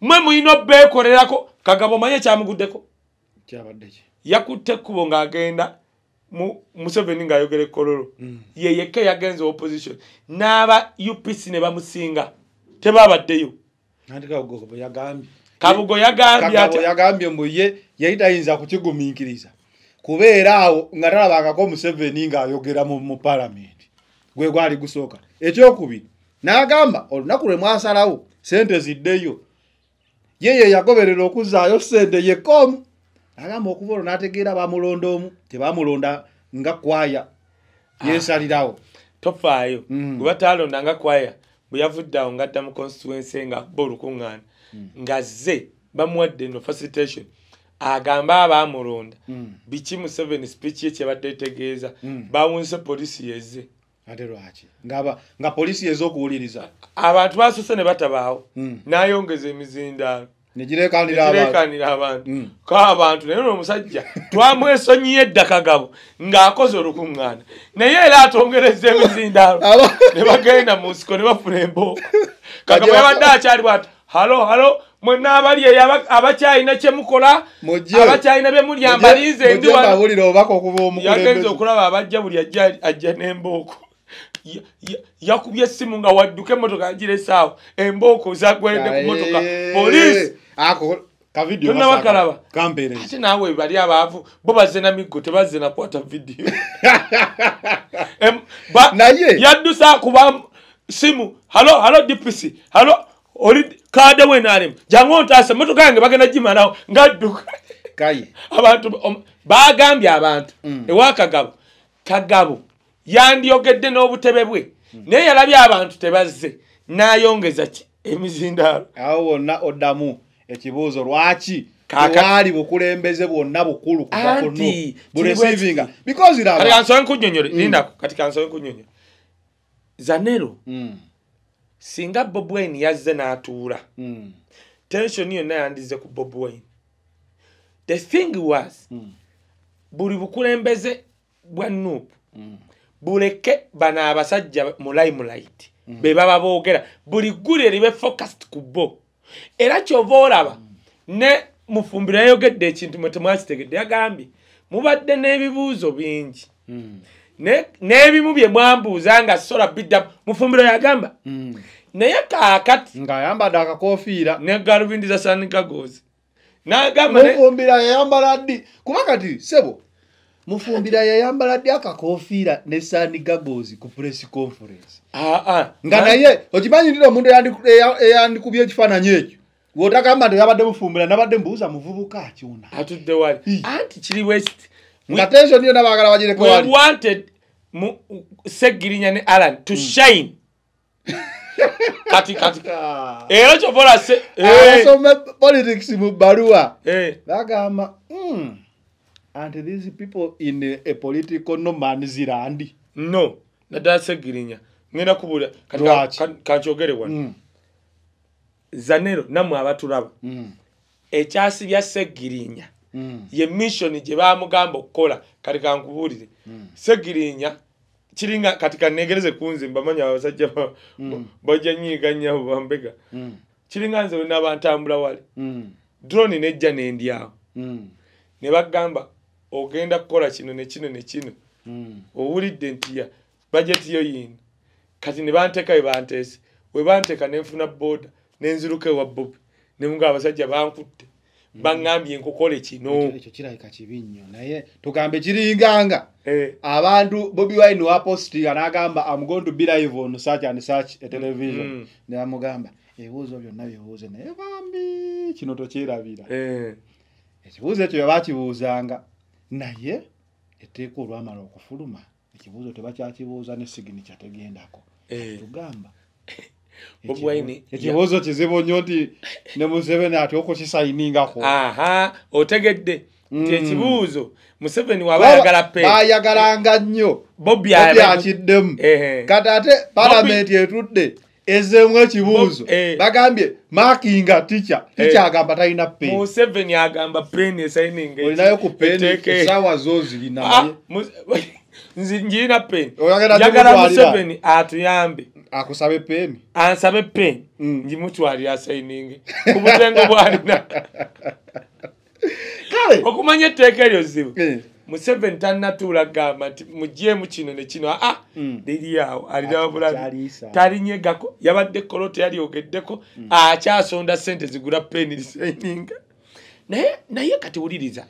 Mmwe mulina obeekolerako kagabo manye kyamuguddeko? Kyabadde ki? Yakutte ekkubo ng'agenda mu museveni ng'ayogera ekololo ye yekka yagenza opposition. N'aba upc ne bamusinga. Tebabaddeyo. Kabugo yagambye. Mbu ye yali tayinza kukigumiikiriza. Kubeera awo nga talabangako museveni ng'ayogera mu mu palamenti gwe gwali gusooka. Ekyokubiri n'agamba olunaku lwe mwasalawo sente ziddeyo ye ye yagoberera okuzzaayo sente yekkoomu agamba okuva olwo n'ategeera bamulonda omu tebamulonda nga kwaya. Yeesalirawo. Tofaayo. Mm. gwe batalonda nga kwaya bwe yavudde awo ng'adda mu constituency ng'akuba olukuŋŋaana nga zze bamuwadde no facilitation agambe abaamulonda Mm. biki mu seven speech ye kyebadde etegeeza? Mm. bawunse polisi yezze ate lwaki? Nga, nga polisi ez'okuwuliriza abantu basose ne batabaawo. Mm. n'ayongeza emizindaalo negirekanira abantu. kirekanira abantu. Mm. ka abantu naye omusajja twamwesonyiye edda kagabo ng'akoze olukuŋŋaana. Naye era atongereza emizindaalo ne bagenda mu nsiko ne bafuna embooko. Kagabo yabadde akyali bwati halo halo mwenna abali eyo aba- abakyalina kye mukola? Mujje. abakyalina bye mulyambalize ndi Mujje wano mbawulire obubaka okuva yagenza omukulembeze okulaba abajja buli ajja n'embooko yakubye essimu nga wadduka emmotoka agiresaawo embooko zagwedde ku motoka poliisi. Ako kavidiyo Tonnaba kalaba. kampeereza ate naawe bali abaavu bo bazze na miggo tebazze nakwata vidiyo. Naye- yaddusa kuba simu halo halo dpc halo oli kade wenalemu jangu ontaasa emotoka yange bagenda gimalawo ngadduka. Abantu bagambye abantu ewa kagabo. Kagabo yandiyogedde n'obutebe bwe. Naye yalabye abantu tebazze. N'ayongeza ki? Emizindaalo. Awo wonna oddamu ekibuuzo lwaki tewaali bukulembeze bwonna bukulu kuva ku Anti, no kiri buresivinga bwekiti. because kansobe nkunyonyole lindako kati kansobe nkunyonyole. Zanero Mm, singa bob wine yazze n'atuula mm, tension yonna yandize ku bob wine. The thing was mm, buli bukulembeze bwa nuupu mm. Buleke bano abasajja mu limelight be baba boogera. Buli ggulire libe focused ku bo. Era kyova olaba ne mufumbiro yayogedde ekintu mwe temwakitegedde yagambye mubadde n'ebibuuzo bingi. Mm, Ne- n'ebimu bye mwambuuza nga sola biddamu mufumbiro yagamba mm. naye kaakati ng'ayambadde akakofiira. ne galubindi za sanikagozi n'agamba ne- mufumbira yayambala ddi? Kuba kati sebo mufumbira yayambala ddi akakofiira ne sani gagozi ku press conference? Ah, ah. nga naye okimanyi ndira omuntu eyandi- eya- eyandikubya ekifaananyi ekyo gweotagamba nti yabadde mufumbira nabadde mbuuza muvubuka akyona atudde wali. Anti kiri wekiti nga tension yonna baagala bagireke wali. wanted segirinya ne alan to shine. Kati kati. Ah. era kyovola se eh, abasome politics mu bbaluwa. Eh, bagamba "Hmm, anti these people in a, political no man's land no naddala segirinya ngenda ka- kankyogere wano. Mm, zanero nammwe abatulaba. Mm, ekyasibya segirinya mm, ye mission gye bamugamba okukola kati kankubuulire. Segirinya kiringa kati kanegereze kunze mbamanya abasajja ba- bajja nyiiga nnyabo bambega kiringa nze wenaba ntambula wali. Mm, drone nejja nendyawo. Ne bagamba ogenda kukola kino ne kino ne kino. Mm. owulidde nti ya bajeti yo yino kati ne banteeka we banteese. We banteeka ne nfuna booda nenziruka ewa bobi ne muga abasajja bankutte. Baŋŋambye nkukola kino. Ekyo kirabika kibi nnyo naye tugambe kiringanga. Eh, abantu bobi wine wapostinga n'agamba am going to be live on such and such a television. Mm. ne bamugamba ebibuuzo byonna byebuuze naye bambi kino tokyerabira. Eh, ekibuuzo ekyo byebakibuuzanga naye etteeka olwamala okufuluma ekibuuzo tebakyakibuuza ne siginicha tegendako. Eh. tugamba. Ekibuuzo kizibu nnyo nti ne museveni ati okukisayiningako aha otegedde nti Mm. ekibuuzo museveni waba ayagala pe bayagalanga nnyo. Bobi akiddemu kati ate palamenti etudde ezeemu ekibuuzo. Eh. bagambye makinga tica tica agamba talina museveni agamba peni esayininga olinayo ku peni esaawa zo zirinaye njirina peni njagala museveni atuyambe. Akusabe peni ansabe peni Mm. njimutwalira asayininge ku butengo bwalina. Kale. Okumanya etteeka eryo zibu. Eh, museveni tanatuula gamba nti mugyemu kino ne kino aa Mm. liri awo alina bulabi talinyegako yabadde kolo teyalyogeddeko akyasonda sente zigula peni lisayininga naye naye kati wuliriza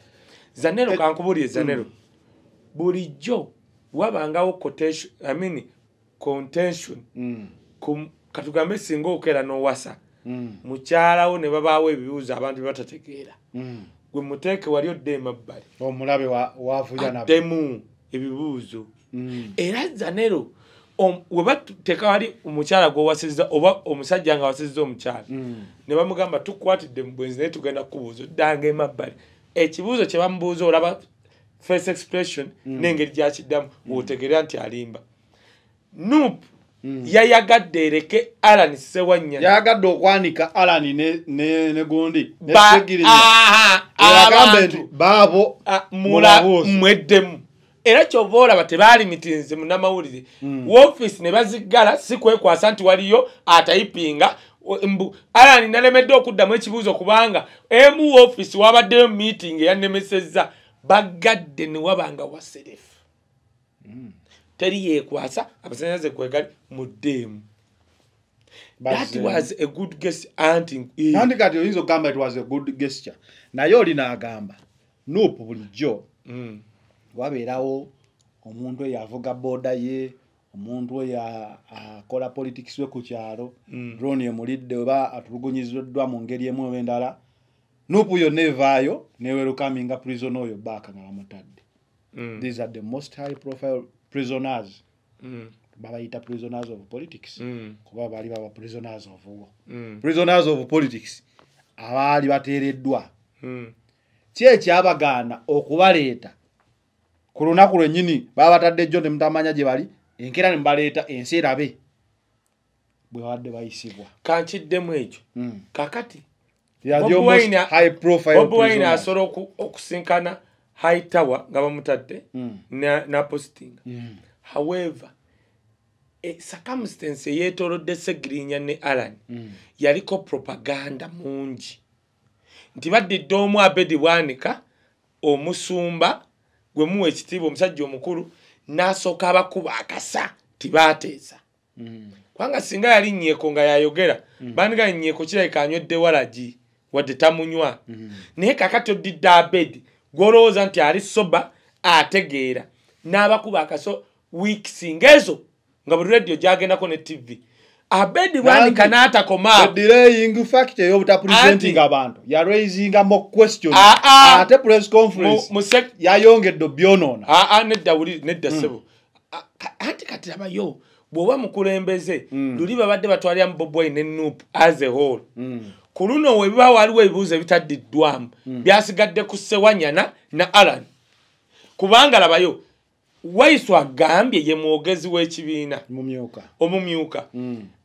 zanero kankubulire zanero bulijjo wabangawo quotation i mean contention. Katugambe singa okera n'owasa. Mukyalawo ne babaawo ebibuuzo abantu bye batategeera. Gwe muteeke wali odde emabbali omulabe wa- wavuya nabo addemu ebibuuzo. Mm, era zanero we bateeka wali omukyala gwowasizza oba omusajja nga wasizza omukyala. Mm, ne bamugamba tukwatidde mu bwenzi naye tugenda kukubuuza oddanga emabbali ekibuuzo kye bamubuuza olaba face expression n'engeri gyakiddamu wotegerera nti alimba. Nup yayagadde ereke alan sewanyana yagadde okwanika alani ne- gundi ne Ba- Segirinya. aha, Yagambe nti baabo mweddemu. Era kyova olaba tebaalimitinze munnamawulire woofisi ne baziggala si kwekwasa nti waliyo atayipinga. Mbu alani nalemedde okuddamu ekibuuzo kubanga emu woofisi wabaddeyo meeting eyanemesezza bagadde ne wabanga waserefu teri yeekwasa amasanyalaze kwegali muddeemu that was a good guess anti nandi kati oyinza okugamba it was a good gesture. Naye oli n'agamba nuupu bulijjo. Mm. wabeerawo omuntu eyo avuga booda ye omuntu oyo akola politics we ku kyalo. Mm. drone emulidde oba atulugunyiziddwa mu ngeri emu oba endala. Nuupu yonna evaayo newerukaminga prison oyo baaka nga bamutadde Mm. these are the most high profile prisoners Mm. babayita prisoners of politics Mm. kuba baali baba prisoners of war Mm. prisoners of politics abaali bateereddwa Mm. ki ekyabagaana okubaleeta ku lunaku lwennyini baba batadde jjo ne mutamanya gye bali enkeera ne mubaleeta ensi erabe bwe babadde bayisibwa kankiddemu ekyo Mm. kakati Bobi Wine- prisoners. asobola oku- okusinkana high tower nga bamutadde Mm. na- napositinga Mm. however e, circumstance eyetolodde segirinya ne alan Mm. yaliko propaganda mungi nti baddidde omu abedi bwanika omusumba gwe muwa ekitiibwa omusajja omukulu n'asooka abakuba akasa tibateesa Mm. kubanga singa yali nyeeko nga yayogera bandiga nyeeko kirabika anywedde walagi wadde tamunywa naye kakati oddidde abedi gwolowooza nti ali soba ategeera. N'abakuba akaso wiiki ngaezo nga buli rediyo gyagendako ne tv abedi bwanika Nambi, n'atakoma The delaying fact ey'obutapresenting Anti- abantu yaraisinga more questions. Ah, ah. ate press conference yayongedde obyonoona aa nedda wuli nedda A- ka- anti kati labayo bw'oba mukulembeze luli babadde batwaliramu bobwai ne nup as a whole ku luno webiba waliwo ebibuuzo ebitaddiddwamu byasigadde ku sewanyana na alan. Kubanga labayo waiso agambye ye mwogezi w'ekibiina. Mumyuka omumyuka.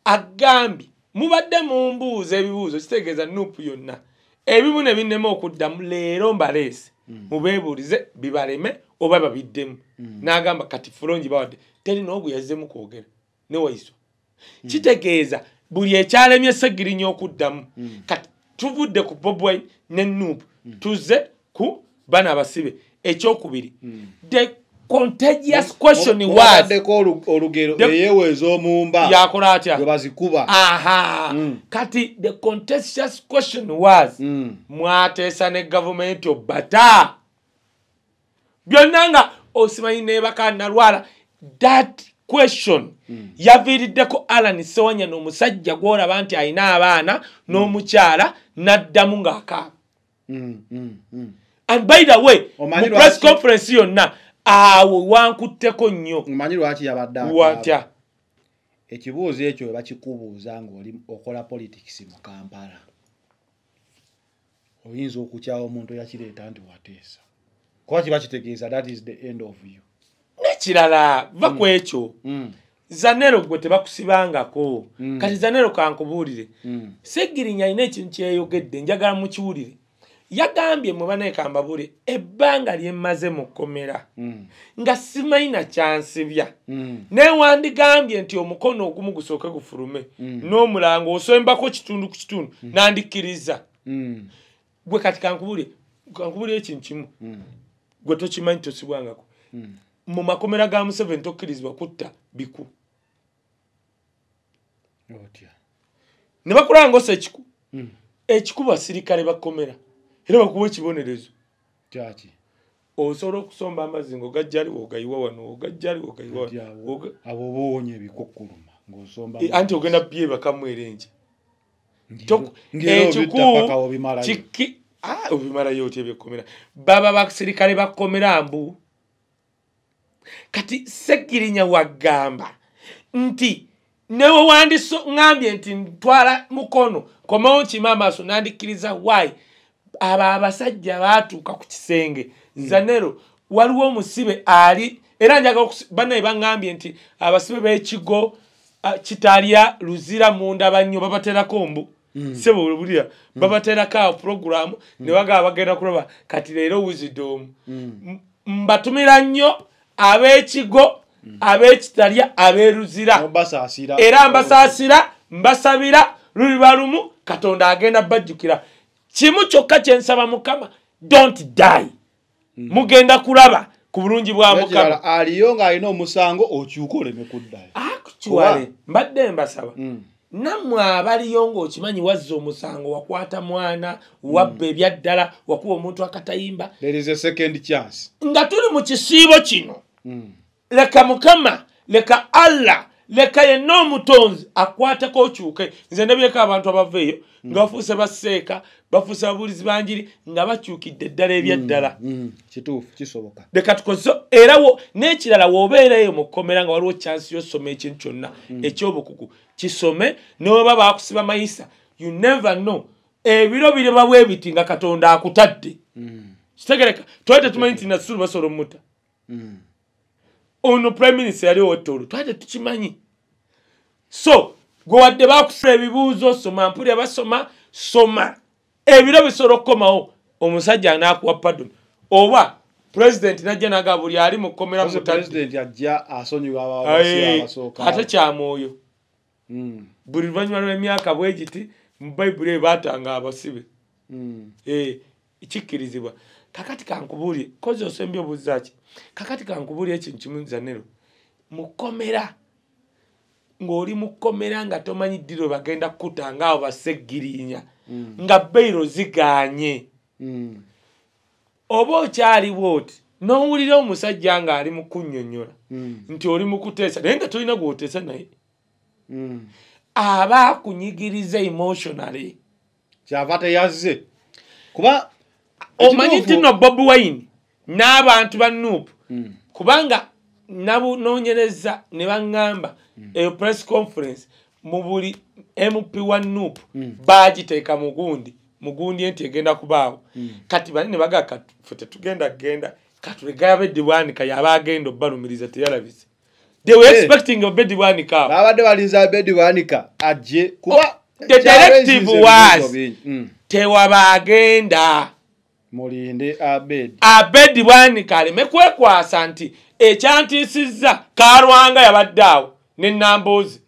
Agambye mubadde mumbuuza ebibuuzo kitegeeza nupu yonna. Ebimu ne binnema okuddamu leero mbaleese. Mubeebuulize bibaleme oba babiddemu. N'agamba kati fulungi bawadde. Terina ogwe yazzemu kwogera ne waiswa. Kitegeeza buli ekyalemye segirinya okuddamu kati tuvudde ku bobwai ne nupu tuzze ku bana abasibe. Ekyokubiri the contagious question was olugero The- eyeweeza omumba. Yakola atya? Gwe bazikuba. Aha. Kati the contentious question was mwateesa ne gavumenti obata? Byonna nga osimanyi nebaka nalwala. That question. Yaviiriddeko alan sewanya n'omusajja gwolaba nti alina abaana n'omukyala n'addamu ng'akaaba Mm, mm, mm. and by the way mu press conference yonna awo wankutteko nnyo. Omanyi lwaki yabadde akaaba? watya? Ekibuuzo ekyo we bakikubuuza ng'oli okola politics mu kampala. Oyinza okukyawa omuntu eyakireeta nti wateesa. Kuba kiba kitegeeza that is the end of you nekirala va ku ekyo Mm, zanero gwe tebakusibangako. Mm. kati zanero kankubuulire. Mm, segirinya alina ekintu kyeyogedde njagala mukiwulire. Yagambye mwe banekambabuule ebbanga lyemmaze mu kkomera mm, nga simanyi na kyansibya. Mm, newandigambye nti omukono ogumu gusooke gufulume. Mm. n'omulango osembako kitundu ku kitundu nandikkiriza mm, gwe kati kankubulire kankubulire ekintu kimu. Mm, gwe tokimanyi tosibwangako. Mm. Mu makomera ga museveni tokkirizibwa kutta biku. Ne bakulanga osa ekiku. Mm. ekiku basirikale bakomera. Era bakuwa ekibonerezo. Kyaki osobola okusomba amazzi ngaogajjali wogayiwa wano ogajjali wogayiwa Otya wano abo- Oga- abo boonya ebikukkuluma ng'osomba Eh, anti ogenda bye bakamu paka obimalayo. kiki Ah, obimalayo otya ebyekomera baba basirikale bakomera mbu kati segirinya wagamba nti newe wandiŋambye nti ntwala mukono komawo nkima amaaso nandikkiriza wayi abo abasajja baatuuka ku kisenge. Zanero waliwo omusibe ali era njagala bannaye baŋŋambye nti abasibe b'ekigo kitalya luzira munda nnyo babaterako mbu. Sebo bulira babaterako awo puroguramu ne bagaba bagenda kulaba kati leero wizidomu M- mbatumira nnyo ab'ekigo ab'ekitalya ab'eruzira. Obasaasira era mbasaasira mbasabira luliba lumu katonda agenda bajjukira. Kimu kyokka kyensaba mukama dont die. Mugenda kulaba ku bulungi bwa mukama. aliyo ng'alina omusango okyuka oleme kuddayo. Akukiwale mbadde mbasaba. Mm. nammwe abaliyo ng'okimanyi wazza omusango wakwata mwana wabba ebyaddala wakuba omuntu akatayimba. There is a second chance. Nga tuli mu kisiibo kino. Mm. Leka mukama leka allah leka yenna omutonzi akwateko okyuke. Nze ndabyeko abantu abaveeyo nga bafuuse baseeka bafuuse babuulizi banjiri nga bakyukidde eddala ebyaddala Mm. kituufu kisoboka. Leka tukozese era n'ekirala w'obeereyo mu kkomera nga waliwo kyansi yosoma ekintu kyonna ekyobukugu. Kisome neweba bakusiba mayisa you never know. Ebiro bireba bwe biti nga katonda akutadde. Kitegereka twali tetumanyi nti nasulu basobola omutta ono prime minister yali owettoolo twali tetukimanyi so gwe wadde bakusula ebibuuzo soma mpulira basoma soma. Ebiro bisobola okukomawo omusajja anakuwa padon oba pulezidenti najja naga buli ali mu kkomera ate kyamwoyo Mm, buli luvannyuma lw'emyaka bwe giti mu bayibuli ebaatanga abasibe. Mm. Eh, kikkirizibwa. Kakati kankubuulire kozi osembye obuuzaki kakati kankubuulire ekintu kimu zanero mukomera. Ng'oli mu kkomera nga tomanyi ddiro bagenda kukutanga awo baseggirinya nga beyiro ziganye Mm. oba okyaliwo oti n'owulira omusajja ng'ali mu kunnyonnyola Mm. nti oli mu kuteesa naye nga tolina gw'oteesa naye. Mm. aba akunyigiriza emotionally. Kyava teyazze. Kuba omanyi nti no bobi wine n'abantu ba nuupu. Mm. kubanga nabunoonyereza ne baŋŋamba eyo press conference mu buli mp wa nuupu baagiteeka mugundi mugundi enti egenda kubaawo. Kati bali ne bagaa katufe tetugenda kgenda katulegaya beddibwanika yaba agenda obbalumiriza teyalabise. They were expecting obedi bwanika awo. Babadde balinza bedi wanika ajje kuba Oh, the directive was-. Mm. tewaba agenda mulinde abedi abedi bwanika aleme kwekwasa nti ekyantiisizza kalwanga yabadde awo nenamboozi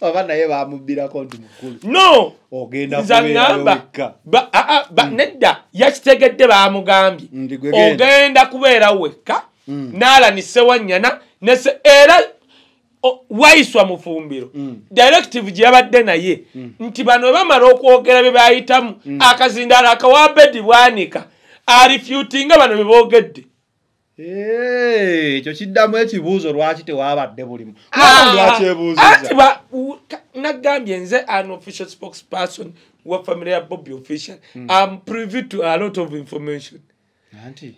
oba naye bamubbirako nti mukulu. No! Ogenda nza kubeerayo ŋŋamba wekka ba- ah, ah, ba- nedda yakitegedde bamugambye. Ogenda kubeera wekka n'alanise wanyana nese era wayiswa mufumbiro directive gye yabadde naye nti bano bwe bamala okwogera bye bayitamu akazindaala akawa bedi bwanika arifutinga bano bye boogedde. Ekyo kiddamu ekibuuzo lwaki tewabadde bulimu? Ah, nagambye nze an official spokesperson wa family ya bobby official am privy to a lot of information. Anti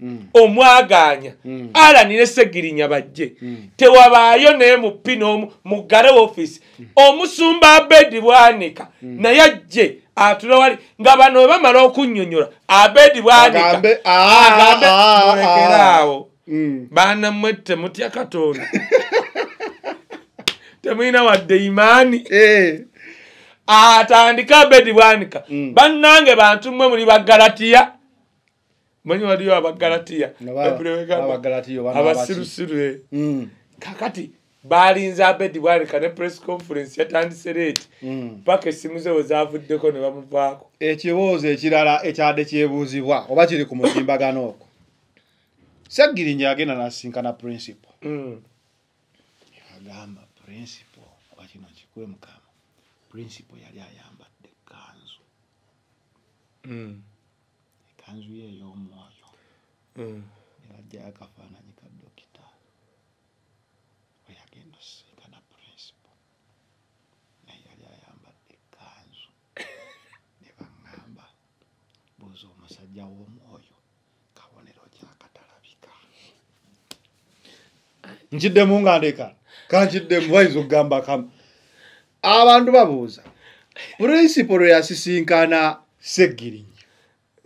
bawadde omwaganya. Alani ne segirinya bajje. Tewabaayo naye mu pino mugale office. Omusumba abedi bwanika naye ajje atule wali nga bano bwe bamala okunnyonnyola abedi bwanika Agambe, ah, agambe ah, ah, mulekeraawo Mm. baana mmwe temutya katonda? Temulina wadde imaani? Eh, atandika abedi bwanika. Bannange bantu mmwe muli bagalatiya manyi waliyo abagalatiya? Nga ba- Abagalatiyo bano abasirusiru eh. Mm, kakati balinze abedi bwanika ne press conference yatandise leeti. Mm. paka essimu ze we zavuddeko ne bamuvaako. Ekibuuzo ekirala ekyadde kyebuuzibwa oba kiri ku mutimbagano okwo. Seggirinya yagenda nasinkana principal. Mm. agamba principal oba kino kikwe mukama principal yali ayambadde ekkanzu. Mm. Ekkanzu ye ey'omwoyo Mm. erajjayo akafaananyi ka dokita. We yagenda osisinkana principal. Naye yali ayambadde ekkanzu ne baŋŋamba buuza omusajja w'omwoyo kabonero kyakatalabika nkiddemu nga ndeka. Kankiddemu wayinza okugamba kamu abantu babuuza principal lwe yasisinkana seggirinya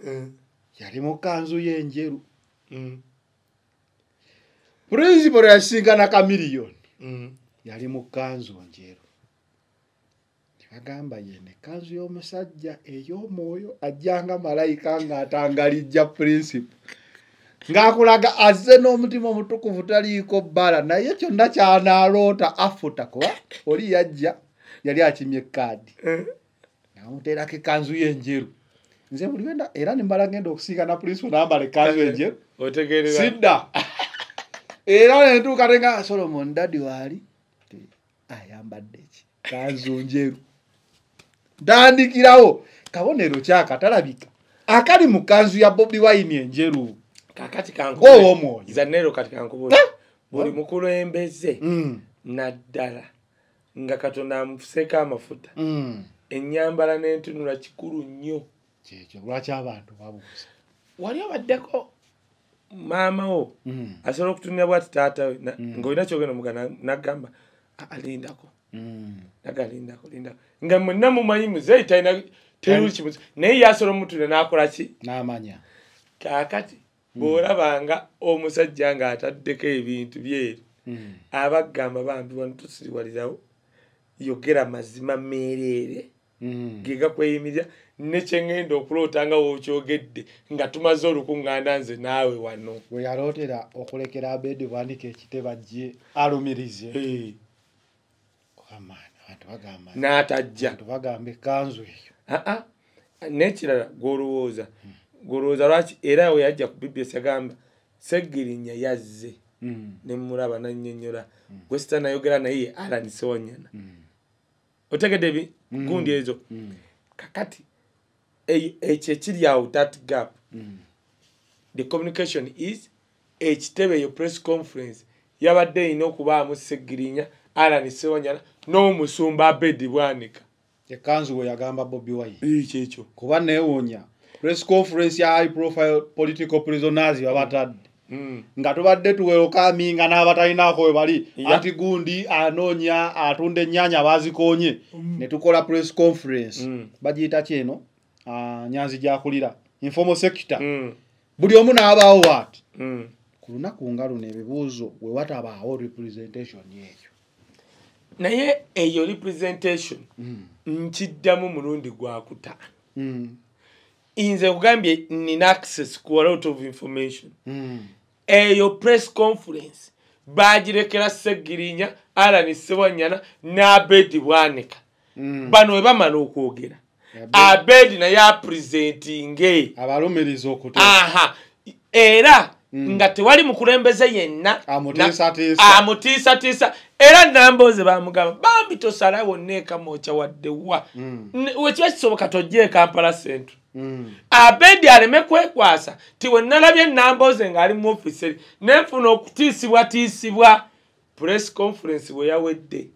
Mm. Yali mu kkanzu y'enjeru Mm. principal lwe yasisinkana kamiliyoni Mm. yali mu kkanzu njeru tebagamba yene ekkanzu y'omusajja ey'omwoyo ajjanga malayika ng'atangalijja principal ng'akulaga azze n'omutima omutukuvu taliiko bbala naye kyonna kyanaloota afuta kuba oli yajja yali akimye ekkaadi Eh. namuteerako ekkanzu y'enjeru nze buli wenda era nimbala genda okusinkana principal nambala enjeru otegeerera. Sidda. Era nentuuka tenga solomon dadi waali ayambadde ki? Kanzu njeru ntandikirawo kabonero kyakatalabika akali mu kanzu ya bobi wine enjeru. Kakati Ng'ow'omwoyo. zanero kati kankubuuza buli mukulembeze Mm, naddala nga katonda amufuseeko amafuta. Mm. ennyambala n'entunula kikulu nnyo kyekyo. Lwaki abantu babuuza? Wali obaddeko maama wo Mm. asobola okutunira bwati taata we na- ng'olina kyogenda muga na- nagamba "Ah, alindako. Nagalindako lindako nga mwenna mumanyi muzeeyi talina teruli kimu naye yasola omutule n'akola ki? N'amanya. Kaakati bw'olabanga omusajja ng'ataddeko ebintu byeru abagamba bambi wano tusiriwalirawo yogera mazima meereere. Ge gakweyimirira nekyeŋŋenda okuloota nga wokyogedde nga tumaze olukuŋŋaana nze naawe wano. We yalootera okulekera abedi bwandika ekite bajje alumirize n'atajja. Bagamba ekanzu eyo. Aa n'ekirala gwolowooza. Gwolowooza lwaki? Era we yajja ku bbs yagamba seggirinya yazze. Mm. nemulaba nannyonnyola gwesita nayogera naye ye alan sewanyana. Otegedde ebi gundi ezo Mm. kakati ekyo ekiri awo that gap. Mm. the communication is ekitebe eyo press conference. Yabadde erina okubaamu seggirinya alan sewanyana n'omusumba abedi bwanika. Ekanzu we yagamba bobi wine. Ekyo ekyo kuba neewuunya press conference ya high profile political prisoners babatadde Mm. Nga tubadde tuwerokaminga n'abatalinako we bali anti gundi anoonya atunda ennyanya bazikonye ne tukola press conference Mm. bagiyita kyeno ah, nyanzi gyakulira informal sector Mm. buli omu n'abaawo waati Mm. ku lunaku nga luno ebibuuzo we watabaawo representation yeeyo naye eyo representation nkiddamu mulundi gwakutaano Mm. nze nkugambye nina access ku a lot of information Mm. Eyo press conference. Bagirekera segirinya alan sewanyana n'abedi bwanika Mm. bano we bamala okwogera. Abedi. Naye apresentinge abalumiriza aha. Era nga tewali mukulembeze yenna Amutiisatiisa. Era nambooze bamugamba bambi tosala wonna ekamooca waddewa Mm. wekiba kisoboka tojja ekampala centre Mm. abedi aleme kwekwasa ti wenalabye nambooze ng'ali mu ofiseri nenfuna okutiisibwatiisibwa press conference bwe yawedde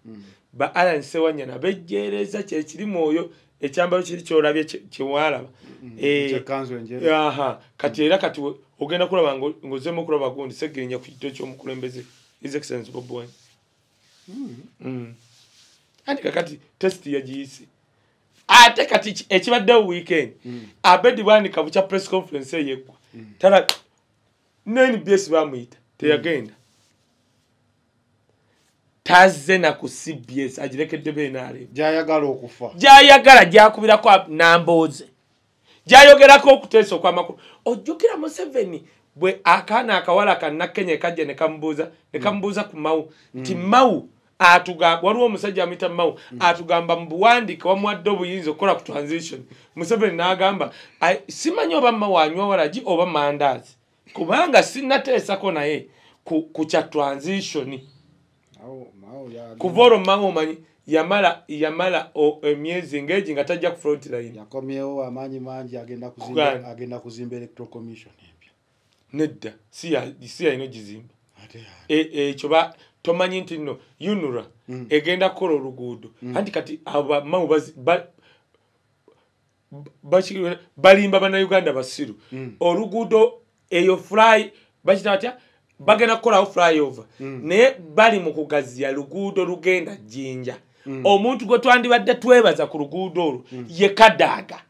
ba alan sewanyana bejjeereza kyekiri mwoyo ekyambalo kiri kyolabye kye- kyewalaba Eh, kati era kati ogenda kulaba ngo- ng'ozemu okulaba gundi segerinya ku kito ky'omukulembeze his excellence bob wine Mm. Anti kakati test yagiyise ate kati ki- ekibaddewo weekend. Abedi bwanika bukya press conference eyeggwa tala nbs bamuyita. Teyagenda. Tazze na ku cbs agirekedde benareba gyayagala okufa. Gyayagala gyakubirako nambooze. Gyayogerako okuteesa okwamakulu. Ojjukira museveni bwe akaana akawala kannakenya kajja nekamubuuza nekamubuuza ku mawu nti mawu atugamba waliwo omusajja amuyita mawu atugamba mu buwandiike wamuwadde obuyinza okukola ku transition. Museveni n'agamba "Ai, simanyi oba mawu anywa walagi oba mandaazi kubanga sinnateesako naye ku, ku kya transition. Kuva olwo mawu omanyi yamala yamala o- emyezi ngegi nga tajja ku front line yakomyewo amaanyi mangi agenda kuzimba electoral commission empya. Nedda si ya- si yalina ogizimba. E- ekyo tomanyi nti nno unura egenda kukola oluguudo. Anti kati abamamu bazi- ba- baki- balimba bannayuganda basiru. Oluguudo eyo fly bakita batya? Bagenda kukolawo flyover. Naye bali mu kugaziya luguudo lugenda jjinja. Omuntu gwe twandibadde twebaza ku luguudo olwo ye kadaaga.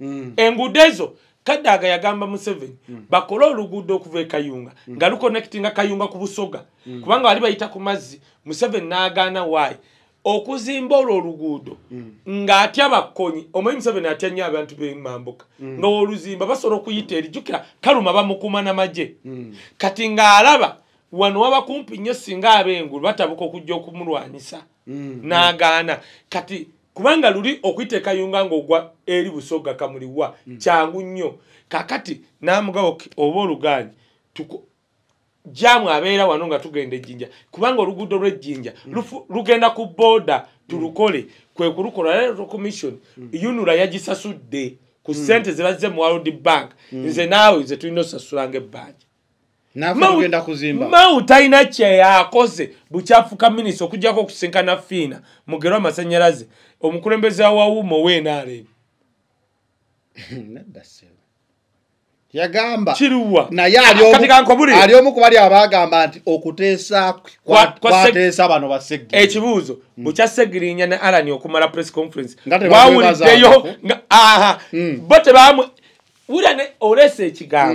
Mm. enguudo ezo kadaaga yagamba museveni bakole oluguudo okuva e kayunga nga lukonekitinga kayunga ku busoga. Kubanga bali bayita ku mazzi museveni n'agaana waayi. Okuzimba olwo oluguudo ng'atya bakkonyi omanyi museveni atya nnyo abantu b'emambuka nga oluzimba basobola okuyita eri jjukira kaluma bamukuuma n'amagye kati ng'alaba wano waba kumpi nnyo singa ab'engulu batabuka okujja okumulwanyisa n'agaana. Kati kubanga luli okuyita ekayunga ng'ogwa eri busoga kamuliwa kyangu nnyo. Kakati n'amugawo ki- oba olugaanyi tuko- jamu abeera wano nga tugenda ejjinja kubanga oluguudo lw'ejjinja lufu- lugenda ku booda tulukole kwe kulukola commission unura yagisasudde ku sente zebazze mu world bank. Nze naawe nze tulina osasulanga ebbanja Mau- tugenda kuzimba. Mawu talina kyeyakoze bukyafuka minisita okugjako okusinkana fiina mugero amasanyalaze omukulembeze nedda ssebo. Yagamba kiruwa. Naye ali omu- ku bali abagamba nti okuteesa kwateesa bano baseggi ekibuuzo bukya segirinya ne alani okumala press conference. Wawuliddeyo Mm. bo tebamwe wulira ne oleesa ekigambo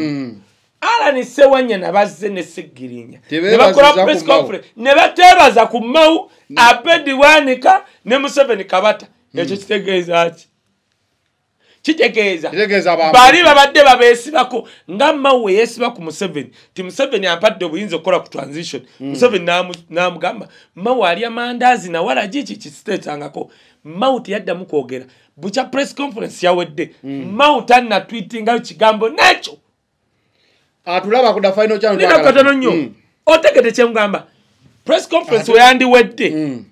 alani sewanya nabazze ne segirinya ne Tebeebaziza bakola ku press conference. Ne bateebaza ku mawu abedi bwanika ne museveni kabata. Ekyo kitegeeza ki? Kitegeeza. Baali babadde babeesibako nga mawu weyeesiba ku museveni ti museveni ampadde obuyinza okukola ku transition. Museveni n'amu- n'amugamba mawu alya mandaazi nawala giki kisiteetangako mawu teyaddamu kwogera. Bukya press conference yawedde. Mawu tannatwitingayo kigambo nekyo atulaba ku da final channel nina katono nnyo. Otegedde kyemugamba press conference weyandiwedde Mm.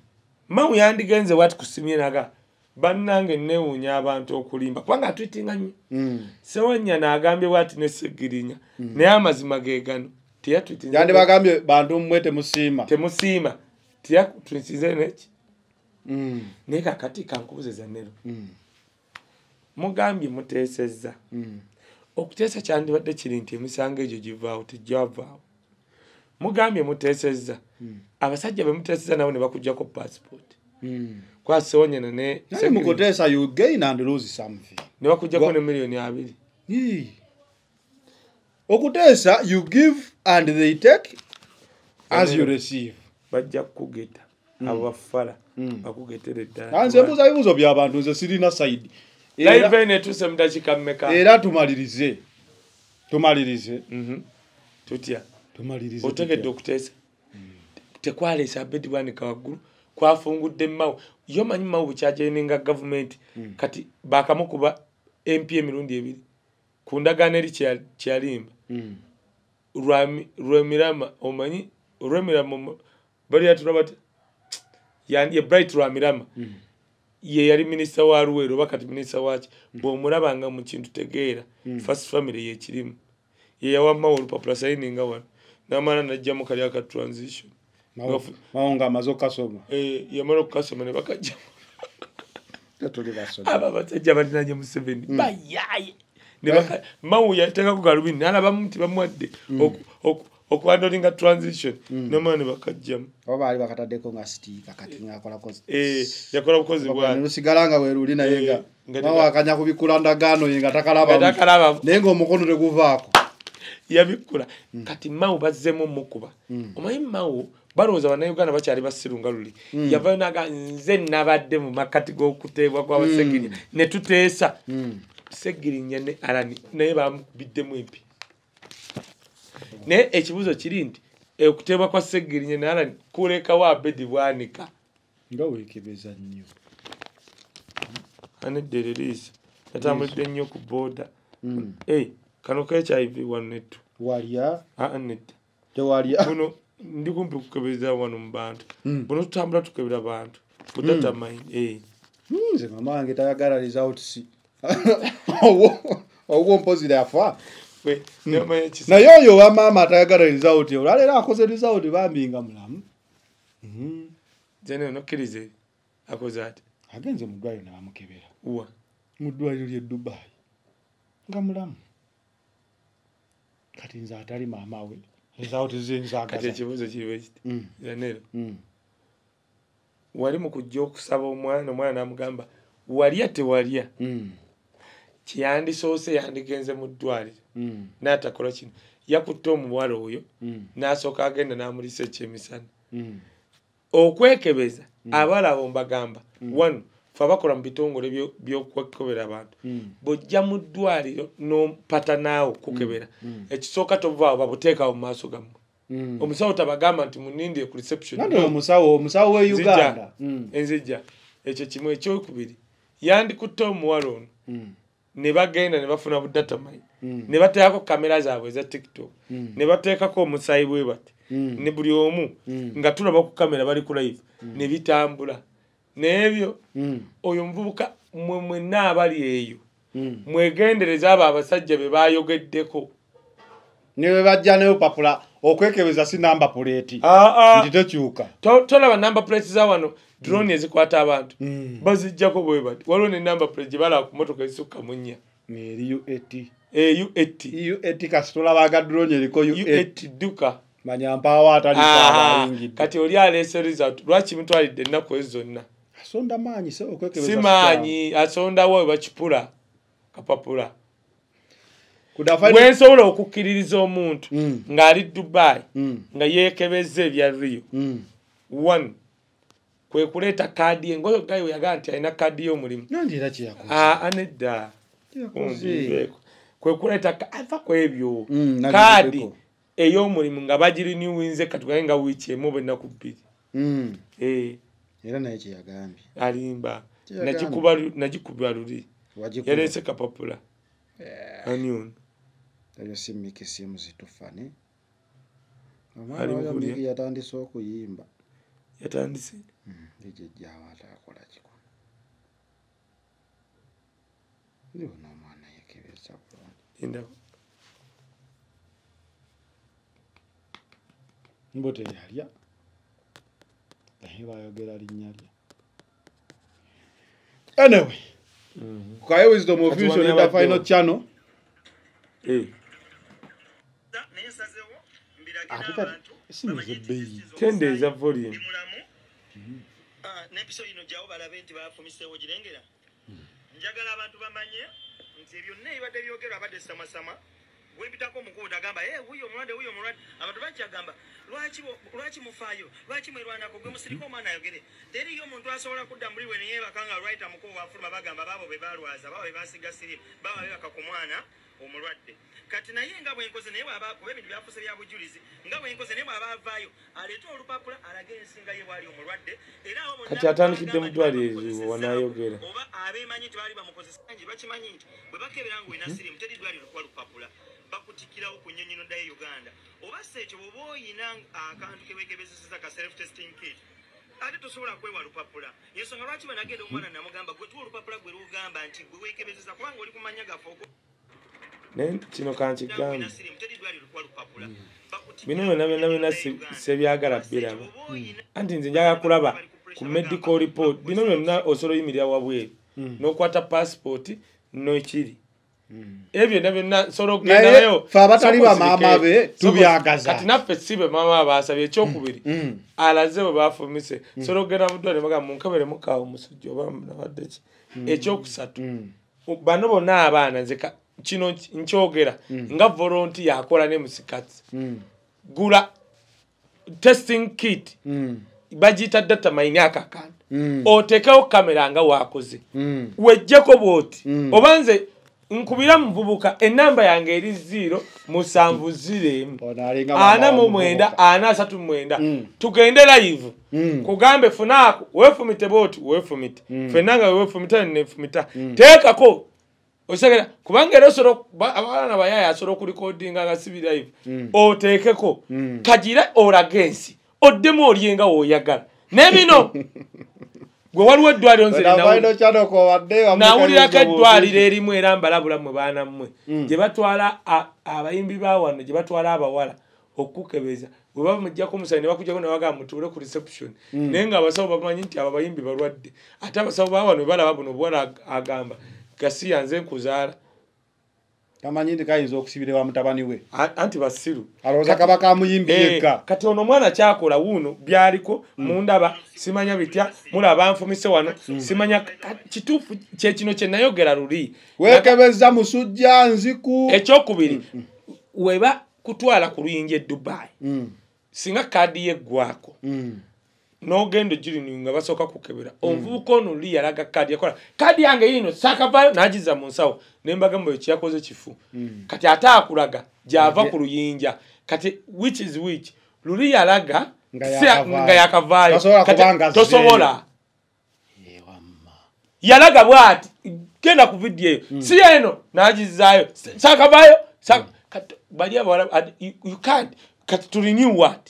mawu yandigenze wati kusimye naga. Bannange newuunya abantu okulimba. Kubanga atwitinga nnyo. Mm. sewanya n'agambye bwati nesegirinya naye amazima ge gano. Teyatwitinze yandibagambye bantu mmwe temusiima. Temusiima. Teyatwitinze neki Mm. naye kakati kankubuzeza nero Mm. mugambye muteesezza. Mm. Okuteesa kyandibadde kiri nti emisango egyo givaawo tejavaawo mugambye muteesezza. Abasajja be muteesezza nabo ne bakugjako pasipooti Mm. kwasewanyana ne naye mukuteesa you gain and lose something. Ne bakugjako ne miliyoni abiri. Okuteesa you give and they take as you receive. Bajja kukugeta. Abo bafala bakugetera eddala anze mbuuza bibuuzo by'abantu nze sirina saidi live eno etuuse mu dakiika mmeka era tumalirize. Tumalirize. Mhm. tutya? Tumalirize otegedde tutya. okuteesa. Tekwaleesa abedi bwanika waggulu kwafungudde mawu yo manyi mawu bukyajeninga gavumenti kati bakamukuba mp emirundi ebiri. Ku ndagaano eri kyeyalimba Mm. Rwemirama omanyi? Rwemirama omu- bali yatula bati ye bright rwamirama ye yali minisita wa luweero oba kati minisita waki bw'omulabanga mu kintu tegeera. First family yekirimu ye yawammawo olupapula sayininga wano. Namala najjamu kali aka transition. Mawo- mawo nga amaze okukasoma. Eh, yamala okukasoma ne bakajjamu. Tetuli basomi abo abasajja balinanye museveni bayaye Ne baka- mawu yateekako galubini nalabamu nti bamuwadde oku- oku- okwandolinga transition nomala ne bakajjamu. Oba baali bakataddeko nga sitiika kati ngakolako Eh, yakola bukozi bwati lusigala nga weruli naye nga Eh, nga mawo akanya kubikula ndagaano ye nga takalabamu naye ngaomukono teguvaako. Yabikkula. Kati mawu bazzemu mukuba omanyi mawu balowooza bannayuganda bakyali basiru nga luli yavayo naga nze nabadde mu makati g'okuteebwa kw'abasegirinya ne tuteesa. Segirinya ne alani naye bamubiddemu empi naye ekibuuzo kiri nti okuteebwa kwa segirinya ne alani kulekawo abedi bwanika? Nga weekebeza nnyo. Anedde liriisa yatambulidde nnyo ku booda Ei, kano ka hiv wano nettu walya? Aa nedda tewalya buno ndi kumpi kukebeza wano mu bantu. Buno tutambula tukebera bantu. Budatamayini nze mama wange tayagala results obwo mpozi yafa namanya ekisa naye oyo owa maama atayagala result olwaleero akoze result bambi nga mulamu. Zene nokkiriza eri akoze ati. Agenze mu ddwaliro nabamukebera wa mu ddwaliro ly'e dubayi nga mulamu. Kati nze atali maama we. Result kati zenzagaza ekibuuzo kiriwe kiti Mm, zanero mm. wali mu kujja okusaba omwana omwana namugamba walya tewalya Kyandisoose yandigenze mu ddwaliro. Mm, n'atakola kino. Yakutte omuwala oyo mm, n'asooka agenda n'amulisa ekyemisana. Mm. okwekebeza abaala abo mbagamba wano fe abakola mu bitongole byo- by'okwekebera abantu. Bw'ojja mu ddwaliro n'opata naawe okukebera ekisooka tovaawo babuteekawo mu maaso gammwe. Mm. omusawo tabagamba nti munindire ku reception nandi omusawo? Omusawo we uganda. Enzijja ekyo kimu ekyokubiri. Yandikutte omuwala ono ne bagenda ne bafuna budatamanyi Mm. ne bateekako kamera zaabwe eza tiktok. Mm. ne bateekako omusaayi bwe bati. Mm. ne buli omu Mm. nga tulaba ku kamera bali ku live. Ne bitambula. N'ebyo mm, oyo muvubuka mwe mwenna abali eyo. Mm. mwegendereza abo abasajja be bayogeddeko. Ne bwe bajja neopapula okwekebeza si namba puleeti Aa, nti tekyuka. To- tolaba namba plate za wano drone ezikwata abantu Mm. bazijjako bwe bati. Waliwo ne namba plate gye balaba ku motoka ezisukka mu nnya. Eriyo eti Eh, u8 u8 kasi tolabaga drone eriko u8 u8 dduka. Manya mpaawo atali Aha, abayingidde kati oli aleese result lwaki mutwalidde ennaku ezo zonna? Asonda maanyi okwekebeza simaanyi asondawo we bakipula kapapula. Wensobola okukkiririza omuntu Mm. ng'ali dubai Mm. nga yeekebeza ebya rio. Mm. one kwe kuleeta kaadi ye. Ngoyo gayo yagaa nti alina kaadi y'omulimu. Nandi era kyeyakoze. Aa nedda Kyeyakoze. Ondiveeko. kwe kuleeta ava ku ebyo. Mm, kaadi ey'omulimu nga bagiriniwinze katugaye nga wiiki emu oba ennaku bbiri. Mm. Eh, era naye kyeyagambye. Alimba. Nagikuba lu- nagikuba luli. Yaleese kapapula. Ani ono ebyo si miki simu zitufane. Ali omwana oyo miki yatandise okuyimba. Yatandise lijejjaawo atakola kiko ndiwona omwana yekebeza bulungi. Mbo teyalya? Naye bayogera linnya lye. Anyway kukaye wisdom of the abaddewo. final channel. Eh, ate kati esimu zebbeeyi kendeeza volume n'episo ino gyawo balabe nti bafumiseewo girengera njagala abantu bamanye nti byonna ebibadde byogerwa abadde samasama wempitako omukuuta agamba "Eh, wuyo omulwadde wuyo omulwadde. Abantu bakyagamba lwaki mufaayo? Lwaki mwerwanako gwe musirika omwana ayogere. Teriyo omuntu asobola kudda muri we neyebaka nga lwaita mukubu wafuluma bagamba baabo be balwaza baabo be basiga sirimu baba bebaka ku mwana omulwadde. Kati naye nga bwenkoze naye bwaba kuba ebintu byafuse bya bujulizi nga bwenkoze naye bwaba avaayo aleete olupapula alage ensinga ye bwali omulwadde era abo Kati atandikidde mu ddwaliro eryo wanaayogera. oba abeemanyi nti baali bamukozesa nti bakimanyi nti bwe bakebera nga olina sirimu teri ddwaliro kuba lupapula bakutikirawo ku nnyonyi noddayo e uganda. Oba si ekyo bw'oba oyina akantu kewekebezeseza ka self testing kit ate tosobola kwewa lupapula. Yensonga lwaki bwe nagenda omwana namugamba gwe tuwa olupapula gwe lugamba nti gwe weekebezeza kubanga oli kumanya gafe naye kino kankigambe lupapula. Bino byonna byonna byonna sebyagala biraba. anti nze njagala kulaba ku medical report. Bino byonna osobola oyimirira wabweru. N'okwata passport n'ekiri. Ebyo byonna byonna nsobola okugendayo ffe abatali bamaama be tubyagaza. kati naffe si be maama basabye ekyokubiri. Alaze bwe bafumise sobola okugenda mu ddwaliro baga munkeberemukaawo omusujja oba nabadde ki? Ekyokusatu. Bano bonna abaana nze ka- kino nkyogera nga volonti yakola ne musikati Mm. gula testing kit Mm. bagiyita data maine akakanda Mm. oteekewo kamera nga waakoze Mm. wejjeko bwoti Mm. oba nze nkubira muvubuka enamba yange eri ziro musanvu ziremu ana mu mwenda ana asatu mwenda Mm. tugende live Mm. kugambe funaako weefumite bwoti weefumite Mm. fenna nga weefumita nefumita teekako osegera kubanga era abaana bayaaya asobola okulikodinga nga sibi live. Mm. oteekeko Mm. kagire olaga ensi oddemu olyenga woyagala. Nebino gwe waliwo eddwaliro nze Ono linawu- final channel kobadde wamu nawulirako wisdom of eddwaliro erimu era mbalabu mwe baana mmwe. Mm. gye batwala abayimbi ba wano gye batwala abawala okukebeza bwe baba mujjako omusani ne bakujjako ne bagamba mutuule ku reception. Naye ng'abasawo bamanyi nti abo bayimbi balwadde. Ate abasawo ba wano bwe balaba buno obuwala ag- agamba gasiya nze nkuzaala. Tamanyi nti kayinza okusibira wa mutabani we? Anti basiru. Alowooza kaba kamuyimbi Eh, yekka. kati ono omwana kyakola wuuno byaliko mundaba simanya bitya mulaba nfumise wano simanya ka- kituufu kyekino kye nayogera luli. Weekebeza musujja nziku. Ekyokubiri weba kutwala ku luyinja e dubai. Mm. singa kaadi yeggwako Mm. N'ogenda ogirinu nga basooka kukebera. Omuvubuka ono luli yalaga kaadi yakola kaadi yange yino sakavayo n'agiza mu nsawo. Nembagamba ekyo yakoze kifu. Kati ate akulaga gyava ku luyinja. Kati which is which? Luli yalaga Nga yakavaayo. tosobola yalaga bwati genda ku vidiyo eyo. Si eno n'agizaayo. Sakavayo Sa- kati bali abawala kati tulinew what?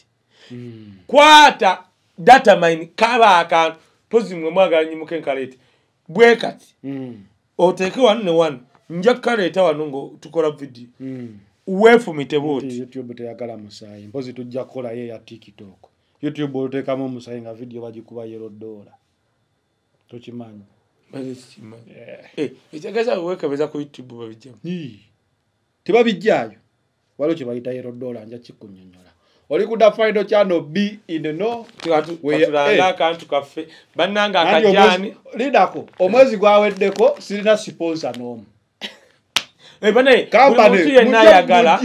Kwata data mine kaba akantu pozi mwe mwagala nyimuke nkaleete bwe kati Mm. oteeke wano ne wano nja kukaleeta wano nga tukola vidiyo Mm. weefumite Nti bwoti. Youtube teyagala musaayi mpozi tujja kukolayo eya tiktok. Youtube oluteekamu omusaayi nga vidiyo bagikuba yero dola tokimanyi? Ekitegeeza weekebeza ku youtube babijjamu. Tebabijjaayo? Waliwo kye bayita yero dola nja kikunyonyola oli ku the final channel b in no tulange eh. akantu kaffe bannanga Anti akajani lidako omwezi gwaweddeko sirina siponsa n'omu Eh, bane Kampani, buli muntu yenna ayagala.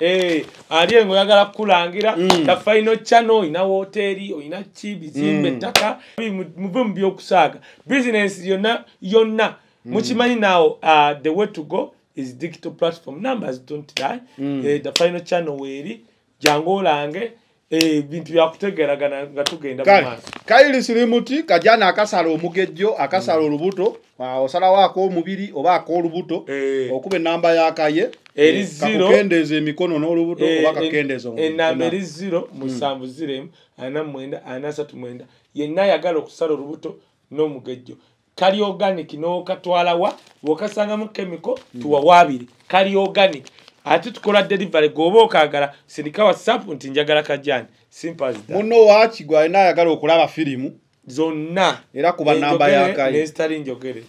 Eh, ali engo oyagala kukulangira Mm. the final channel oyina woteeri oyina ki bizimbe Mm. ettaka Mu- muve mu byokusaaga bizinensi yonna yonna Mm. mukimanyi nawo uh, the way to go is digital platform numbers don't die Mm. the final channel weeri jangu olange ebintu byakutegeragana nga tugenda mu kale maaso. Kairi sirimuti kajana akasala omugejjo akasala olubuto ah, osalawo ak'omubiri oba ak'olubuto Eh. okuba enamba yakaye Eri zero. kakukendeeza emikono n'olubuto Eh, oba en- kakendeeza enamba Ena- eri ziro musanvu ziremu ana mwenda ana asatu mwenda. Yenna ayagala okusala olubuto n'omugejjo. Kali organic n'okatwalawa bw'okasangamu kemiko tuwawaabiri kali organic ate tukola delivery gwoba okaagala sindika whatsapp nti njagala kajani simple that. munno wakigwa alina ayagala okulaba firimu zonna Era kuba namba Enjogere yakaye. n'ezitali njogere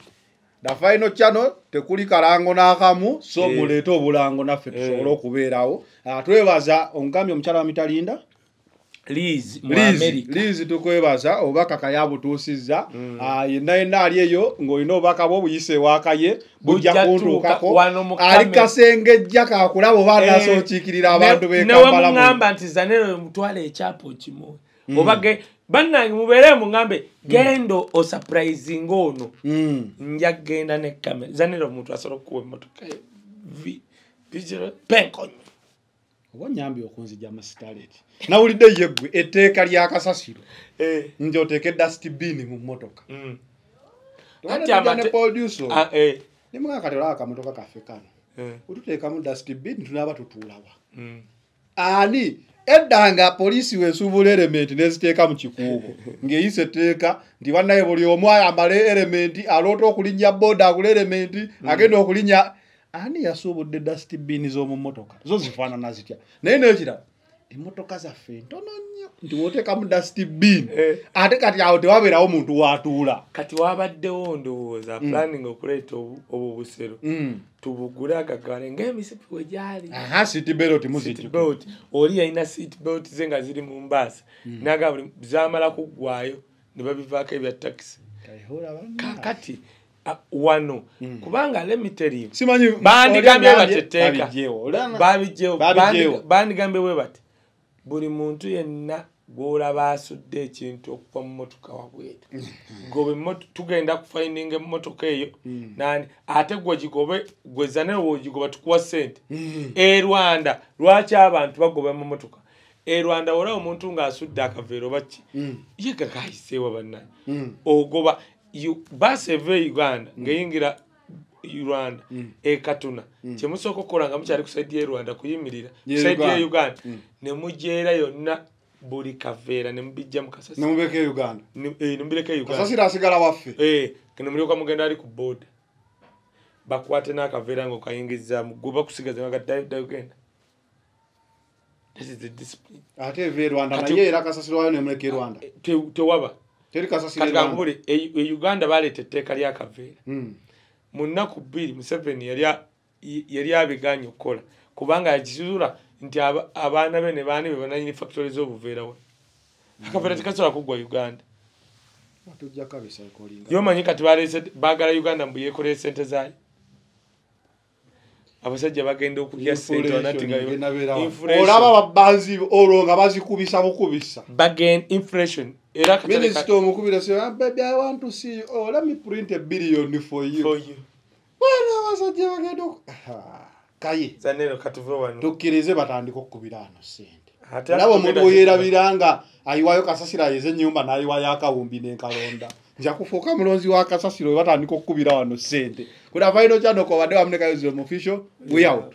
the final channel tekuli kalango n'akamu so Eh. muleete obulango naffe tusobole Eh. okubeerawo Ah, twebaza omugambye omukyala wa mitalinda Liz tukwebaza obubaka kaye abutuusizza Ah, yenna yenna ali eyo ng'olina obubaka bwe obuyise ewakaye bujja kuntuukako. ali kasengejja kakulaba oba Eh, okiikirira abantu ne- bekampala newemuŋŋamba nti zanero mutwala ekyapo kimu. Oba ge bannange mubeere muŋŋambe genda osupurizinga ono. Nja kgenda ne kamera. Zanero omuntu asobola okukuwa emmotoka ye. Penkonyo oba nyambye okunzija amasitalet nawulidde yeggwe etteeka lyakasasiro Eh, nti oteeka edastibini mu mmotoka. Mm. Producer? Ah, eh, akamotoka kaffe kano eh, wetuteekamu dastibini tunaaba tutuulawa. Mm. ani? Edda nga poliisi wesuubula erementi neziteeka mu kikuubo. Ng'eyisa etteeka nti bannaye buli omu ayambala erementi aloota okulinnya booda agula erementi agenda okulinnya ani yasuubudde dastibini z'omu mmotoka? Zo zifaanana zitya? Naye nekirala emmotoka zaffe ntono nnyo. Nti woteekamu dastibini Eh. ate kati awo tewabeerawo muntu watuula. Kati wabaddewo ndowooza planning okuleeta obu- obwo busero. Mm. tubugule agagale ng'emisipi we gyali. Aha sitibero Seat timuziti belt. Oli yalina seat belt ze nga ziri mu mbaasa. Naga buli zamala kuggwayo ne babivaako ebya takisi kakati wano. Kubanga lemiterivu simanyi bandigambye Babigyewo. Bandi- bandigambye bwe bati buli muntu yenna gwolaba asudde ekintu okuva mu motoka wabwetu gobe moto- tugenda kufaininga emotoka eyo nani ate gwe gigobe gwezanero wogigoba tukuwa sente e rwanda lwaki abantu bagoba mu motoka e rwanda olaba omuntu ng'asudde akaveero baki ye gagayiseewa bannani Mm. ogoba yu- baasi eva e uganda ng'eyingira rwanda ekatuna kyemusooka okukola nga mukyali ku saidi ye rwanda kuyimirira saidi ye Uganda. ne mugyera yonna buli kaveera ne mubijja mu kasasi. Nemubeka e uganda. Ne- ne mubireka e uganda. Kasasira asigala waffe. Eh, ne mulyoka mugenda ali ku boda bakwate n'akaveera nga okayingizaamu gwe bakusigaza nga gaddayo genda the discipline. ate eva e rwanda naye era kasasiro wayo nemuleka e rwanda. Te- tewaba teri kasasiro e kati kankubule e uganda baleeta etteeka lyakaveera Mm. mu nnaku bbiri museveni yali abiganye okukola. Kubanga yakizuula nti aba- abaana be ne baani be bananyini factory z'obuveera we akaveera tekasobola kuggwa uganda. Yomanyi kati baagala uganda mbu yeekolere sente zaayo? Abasajja bagenda okulya sente Inflation egenda beera wa- Inflation. olaba babbanzi olwo nga bazikubisa bukubisa. Bagen inflation era akatale ka- minisita omukubira se "Ah, baby i want to see you. oh, let me print a billion for you. For you. abasajja bagenda kaye. Tukkirize batandika okukubira ano sente tugenda omuntu oyerabira nga ayiwayo kasasiro ayeze ennyumba n'ayiwayo akawumbi n'enkalonda. Nja kufuuka mulonzi wa kasasiro batandika okukubira wano sente kuna vaino kyanoko obadde wamu ne kayozire mu official we out